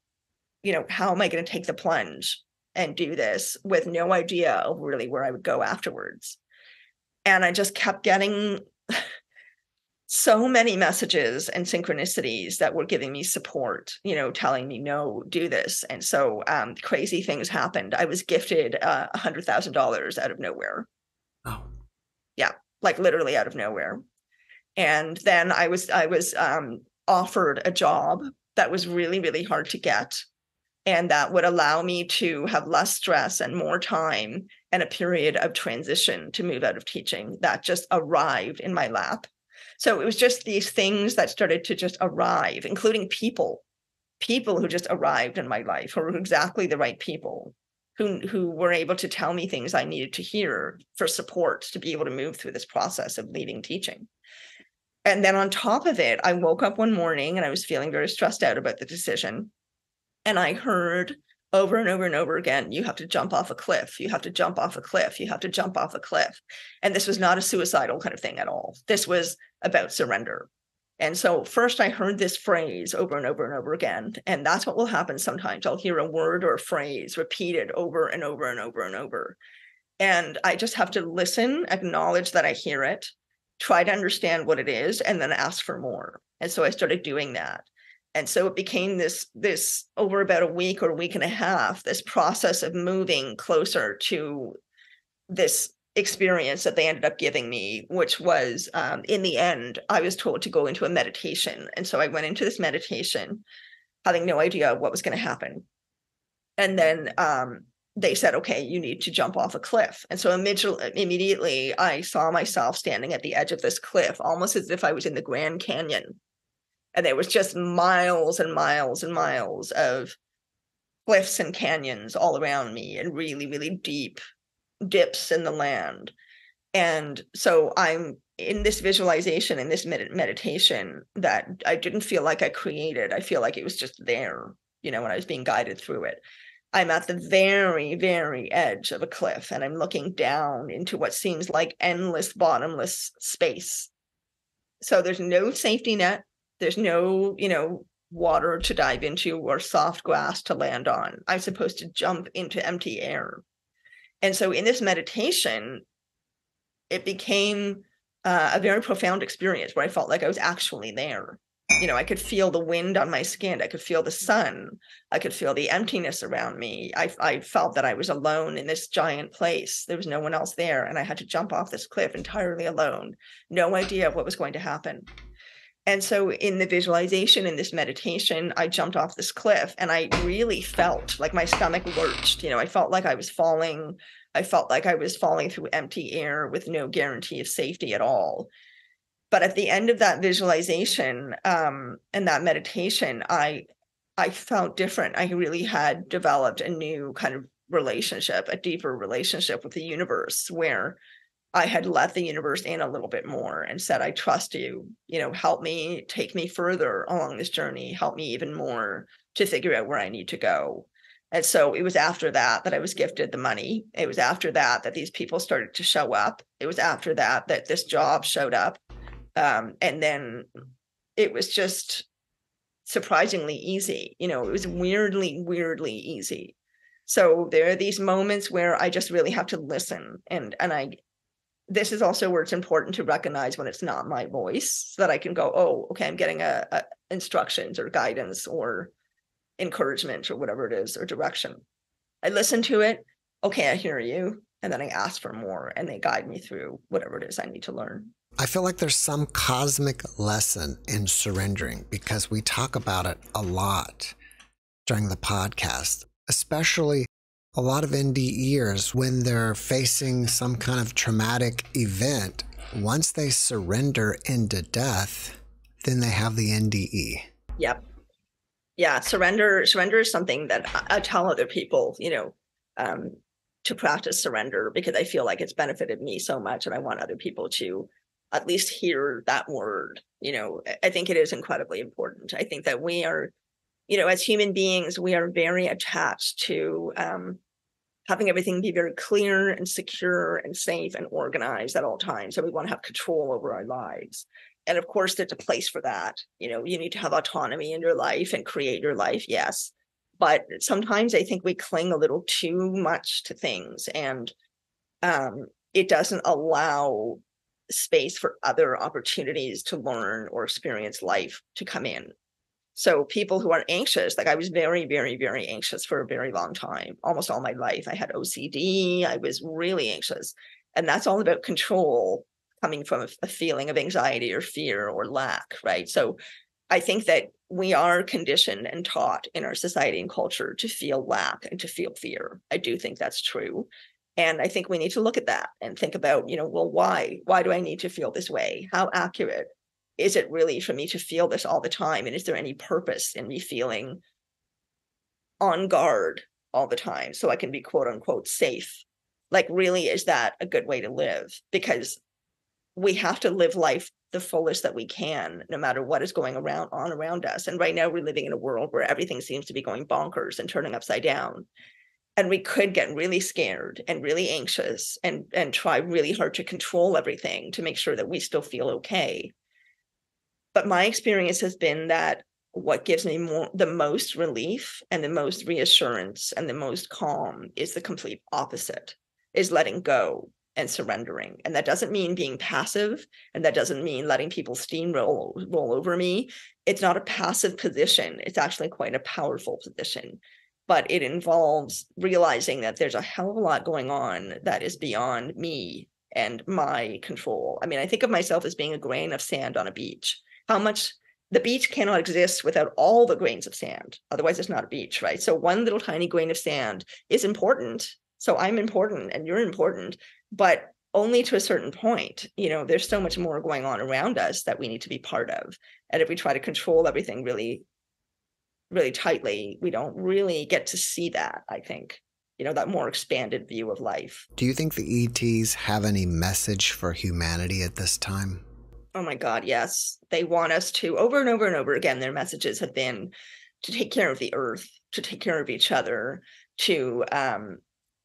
you know how am I going to take the plunge and do this with no idea of really where I would go afterwards. And I just kept getting so many messages and synchronicities that were giving me support, you know, telling me, no, do this. And so um, crazy things happened. I was gifted uh, a hundred thousand dollars out of nowhere. Oh, yeah, like literally out of nowhere. And then I was I was um, offered a job that was really really hard to get and that would allow me to have less stress and more time and a period of transition to move out of teaching that just arrived in my lap. So it was just these things that started to just arrive, including people, people who just arrived in my life who were exactly the right people who, who were able to tell me things I needed to hear for support to be able to move through this process of leaving teaching. And then on top of it, I woke up one morning and I was feeling very stressed out about the decision and I heard over and over and over again, you have to jump off a cliff, you have to jump off a cliff, you have to jump off a cliff. And this was not a suicidal kind of thing at all. This was about surrender. And so first I heard this phrase over and over and over again. And that's what will happen sometimes. I'll hear a word or a phrase repeated over and over and over and over. And I just have to listen, acknowledge that I hear it, try to understand what it is, and then ask for more. And so I started doing that and so it became this this over about a week or a week and a half this process of moving closer to this experience that they ended up giving me which was um, in the end i was told to go into a meditation. And so i went into this meditation having no idea what was going to happen. And then um, they said okay you need to jump off a cliff. And so immediately i saw myself standing at the edge of this cliff almost as if i was in the grand canyon and there was just miles and miles and miles of cliffs and canyons all around me and really really deep dips in the land. And so i'm in this visualization in this med- meditation that i didn't feel like i created. I feel like it was just there you know when i was being guided through it. I'm at the very very edge of a cliff and i'm looking down into what seems like endless bottomless space. So there's no safety net there's no, you know, water to dive into or soft grass to land on. I'm supposed to jump into empty air. And so in this meditation, it became uh, a very profound experience where I felt like I was actually there. You know, I could feel the wind on my skin. I could feel the sun. I could feel the emptiness around me. I, I felt that I was alone in this giant place. There was no one else there. And I had to jump off this cliff entirely alone. No idea of what was going to happen And so in the visualization, in this meditation, I jumped off this cliff and I really felt like my stomach lurched. You know, I felt like I was falling. I felt like I was falling through empty air with no guarantee of safety at all. But at the end of that visualization um, and that meditation, I I felt different. I really had developed a new kind of relationship, a deeper relationship with the universe where I had let the universe in a little bit more and said, I trust you, you know, help me take me further along this journey, help me even more to figure out where I need to go. And so it was after that that I was gifted the money. It was after that that these people started to show up. It was after that that this job showed up. Um, and then it was just surprisingly easy. You know, it was weirdly, weirdly easy. So there are these moments where I just really have to listen and and I this is also where it's important to recognize when it's not my voice so that I can go, oh, okay, I'm getting a, a instructions or guidance or encouragement or whatever it is or direction. I listen to it. Okay, I hear you. And then I ask for more and they guide me through whatever it is I need to learn. I feel like there's some cosmic lesson in surrendering because we talk about it a lot during the podcast, especially a lot of NDEers, when they're facing some kind of traumatic event, once they surrender into death, then they have the NDE. Yep. Yeah, surrender. Surrender is something that I tell other people, you know, um, to practice surrender because I feel like it's benefited me so much, and I want other people to at least hear that word. You know, I think it is incredibly important. I think that we are you know, as human beings, we are very attached to um, having everything be very clear and secure and safe and organized at all times. So we want to have control over our lives. And of course, there's a place for that. You know, you need to have autonomy in your life and create your life, yes. But sometimes I think we cling a little too much to things and um, it doesn't allow space for other opportunities to learn or experience life to come in. So people who are anxious, like I was very, very, very anxious for a very long time, almost all my life. I had OCD. I was really anxious. And that's all about control coming from a, a feeling of anxiety or fear or lack, right? So I think that we are conditioned and taught in our society and culture to feel lack and to feel fear. I do think that's true. And I think we need to look at that and think about, you know, well, why? Why do I need to feel this way? How accurate is it really for me to feel this all the time? And is there any purpose in me feeling on guard all the time so I can be quote unquote safe? Like, really, is that a good way to live? Because we have to live life the fullest that we can, no matter what is going around on around us. And right now, we're living in a world where everything seems to be going bonkers and turning upside down. And we could get really scared and really anxious and and try really hard to control everything to make sure that we still feel okay but my experience has been that what gives me more the most relief and the most reassurance and the most calm is the complete opposite is letting go and surrendering. And that doesn't mean being passive and that doesn't mean letting people steamroll roll over me. It's not a passive position. It's actually quite a powerful position. But it involves realizing that there's a hell of a lot going on that is beyond me and my control. I mean i think of myself as being a grain of sand on a beach how much the beach cannot exist without all the grains of sand. Otherwise, it's not a beach, right? So one little tiny grain of sand is important. So I'm important and you're important, but only to a certain point. You know, there's so much more going on around us that we need to be part of. And if we try to control everything really, really tightly, we don't really get to see that, I think. You know, that more expanded view of life. Do you think the ETs have any message for humanity at this time? Oh my God, yes. They want us to, over and over and over again, their messages have been to take care of the earth, to take care of each other, to um,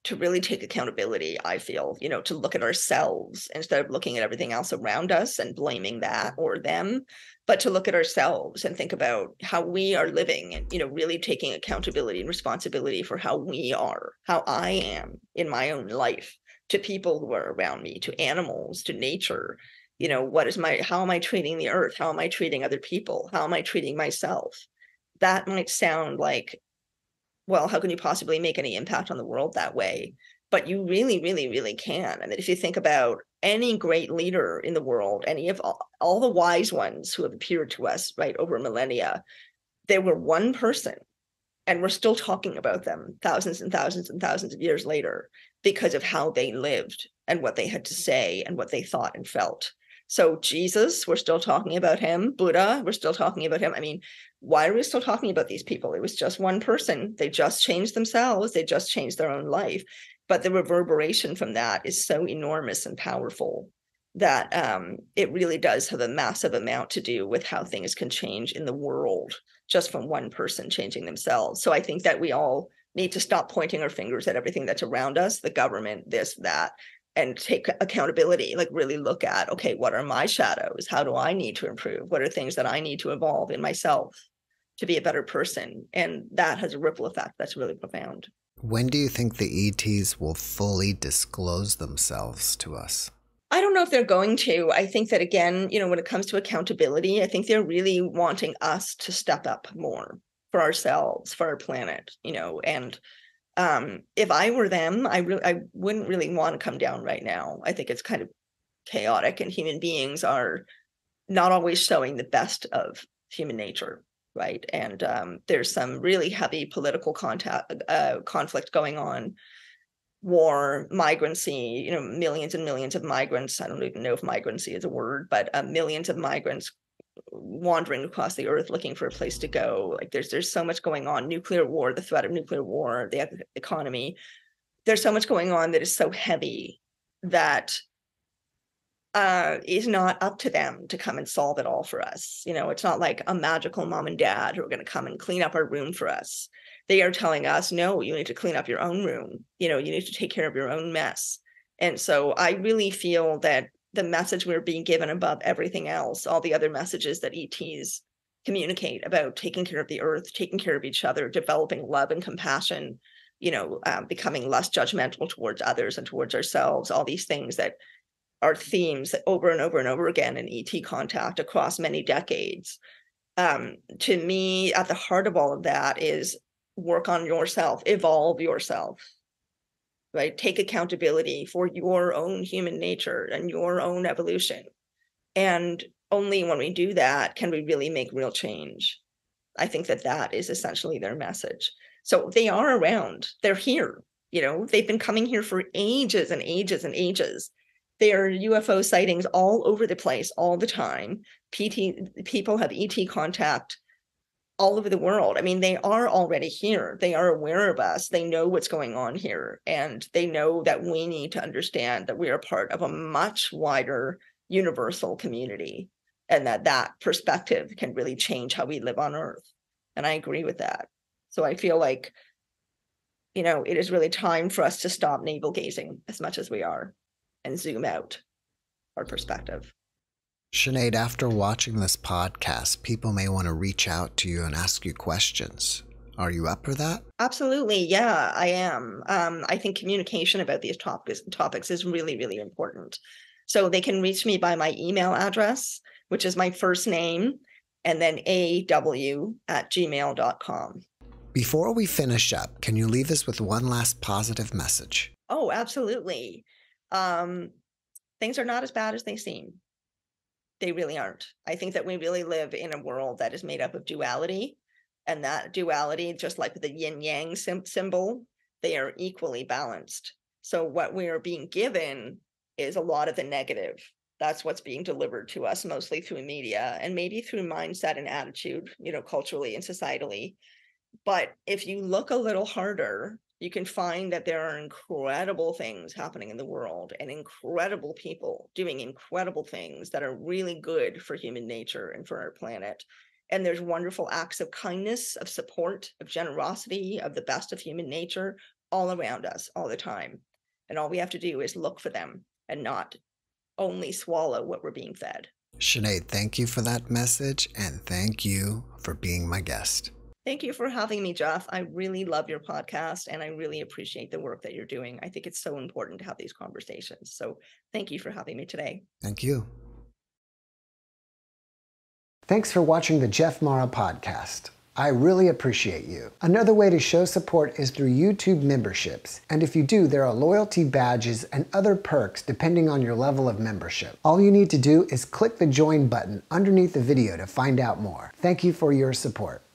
to really take accountability, I feel, you know, to look at ourselves instead of looking at everything else around us and blaming that or them, but to look at ourselves and think about how we are living and, you know, really taking accountability and responsibility for how we are, how I am in my own life to people who are around me, to animals, to nature, you know what is my how am i treating the earth how am i treating other people how am i treating myself that might sound like well how can you possibly make any impact on the world that way but you really, really, really can. Mean, if you think about any great leader in the world, any of all, all the wise ones who have appeared to us, right, over millennia, they were one person. And we're still talking about them thousands and thousands and thousands of years later because of how they lived and what they had to say and what they thought and felt. So Jesus, we're still talking about him. Buddha, we're still talking about him. I mean, why are we still talking about these people? It was just one person. They just changed themselves. They just changed their own life. But the reverberation from that is so enormous and powerful that um, it really does have a massive amount to do with how things can change in the world just from one person changing themselves. So I think that we all need to stop pointing our fingers at everything that's around us, the government, this, that, and take accountability like really look at okay what are my shadows? How do i need to improve? What are things that i need to evolve in myself to be a better person? And that has a ripple effect that's really profound. When do you think the ets will fully disclose themselves to us? I don't know if they're going to. I think that again, you know, when it comes to accountability, I think they're really wanting us to step up more for ourselves, for our planet, you know, and um, if I were them, I really I wouldn't really want to come down right now. I think it's kind of chaotic, and human beings are not always showing the best of human nature, right? And um, there's some really heavy political contact uh, conflict going on, war, migrancy. You know, millions and millions of migrants. I don't even know if migrancy is a word, but uh, millions of migrants wandering across the earth looking for a place to go like there's there's so much going on nuclear war the threat of nuclear war the economy there's so much going on that is so heavy that uh, is not up to them to come and solve it all for us. You know, it's not like a magical mom and dad who are going to come and clean up our room for us. They are telling us, no, you need to clean up your own room. You know, you need to take care of your own mess. And so I really feel that the message we're being given above everything else, all the other messages that ETs communicate about taking care of the earth, taking care of each other, developing love and compassion, you know, um, becoming less judgmental towards others and towards ourselves, all these things that are themes that over and over and over again in ET contact across many decades. Um, to me, at the heart of all of that is work on yourself, evolve yourself, right? Take accountability for your own human nature and your own evolution. And only when we do that can we really make real change. I think that that is essentially their message. So they are around, they're here. You know, they've been coming here for ages and ages and ages. There are UFO sightings all over the place all the time. PT people have ET contact all over the world. I mean, they are already here. They are aware of us. They know what's going on here. And they know that we need to understand that we are part of a much wider universal community and that that perspective can really change how we live on Earth. And I agree with that. So I feel like, you know, it is really time for us to stop navel gazing as much as we are and zoom out our perspective. Sinead, after watching this podcast, people may want to reach out to you and ask you questions. Are you up for that? Absolutely. Yeah, I am. Um, I think communication about these topics topics is really, really important. So they can reach me by my email address, which is my first name, and then aw at gmail.com. Before we finish up, can you leave us with one last positive message? Oh, absolutely. Um, things are not as bad as they seem they really aren't. I think that we really live in a world that is made up of duality. And that duality, just like the yin yang symbol, they are equally balanced. So, what we are being given is a lot of the negative. That's what's being delivered to us mostly through media and maybe through mindset and attitude, you know, culturally and societally. But if you look a little harder, you can find that there are incredible things happening in the world and incredible people doing incredible things that are really good for human nature and for our planet. And there's wonderful acts of kindness, of support, of generosity, of the best of human nature all around us all the time. And all we have to do is look for them and not only swallow what we're being fed. Sinead, thank you for that message and thank you for being my guest. Thank you for having me, Jeff. I really love your podcast and I really appreciate the work that you're doing. I think it's so important to have these conversations. So thank you for having me today. Thank you. Thanks for watching the Jeff Mara podcast. I really appreciate you. Another way to show support is through YouTube memberships. And if you do, there are loyalty badges and other perks depending on your level of membership. All you need to do is click the join button underneath the video to find out more. Thank you for your support.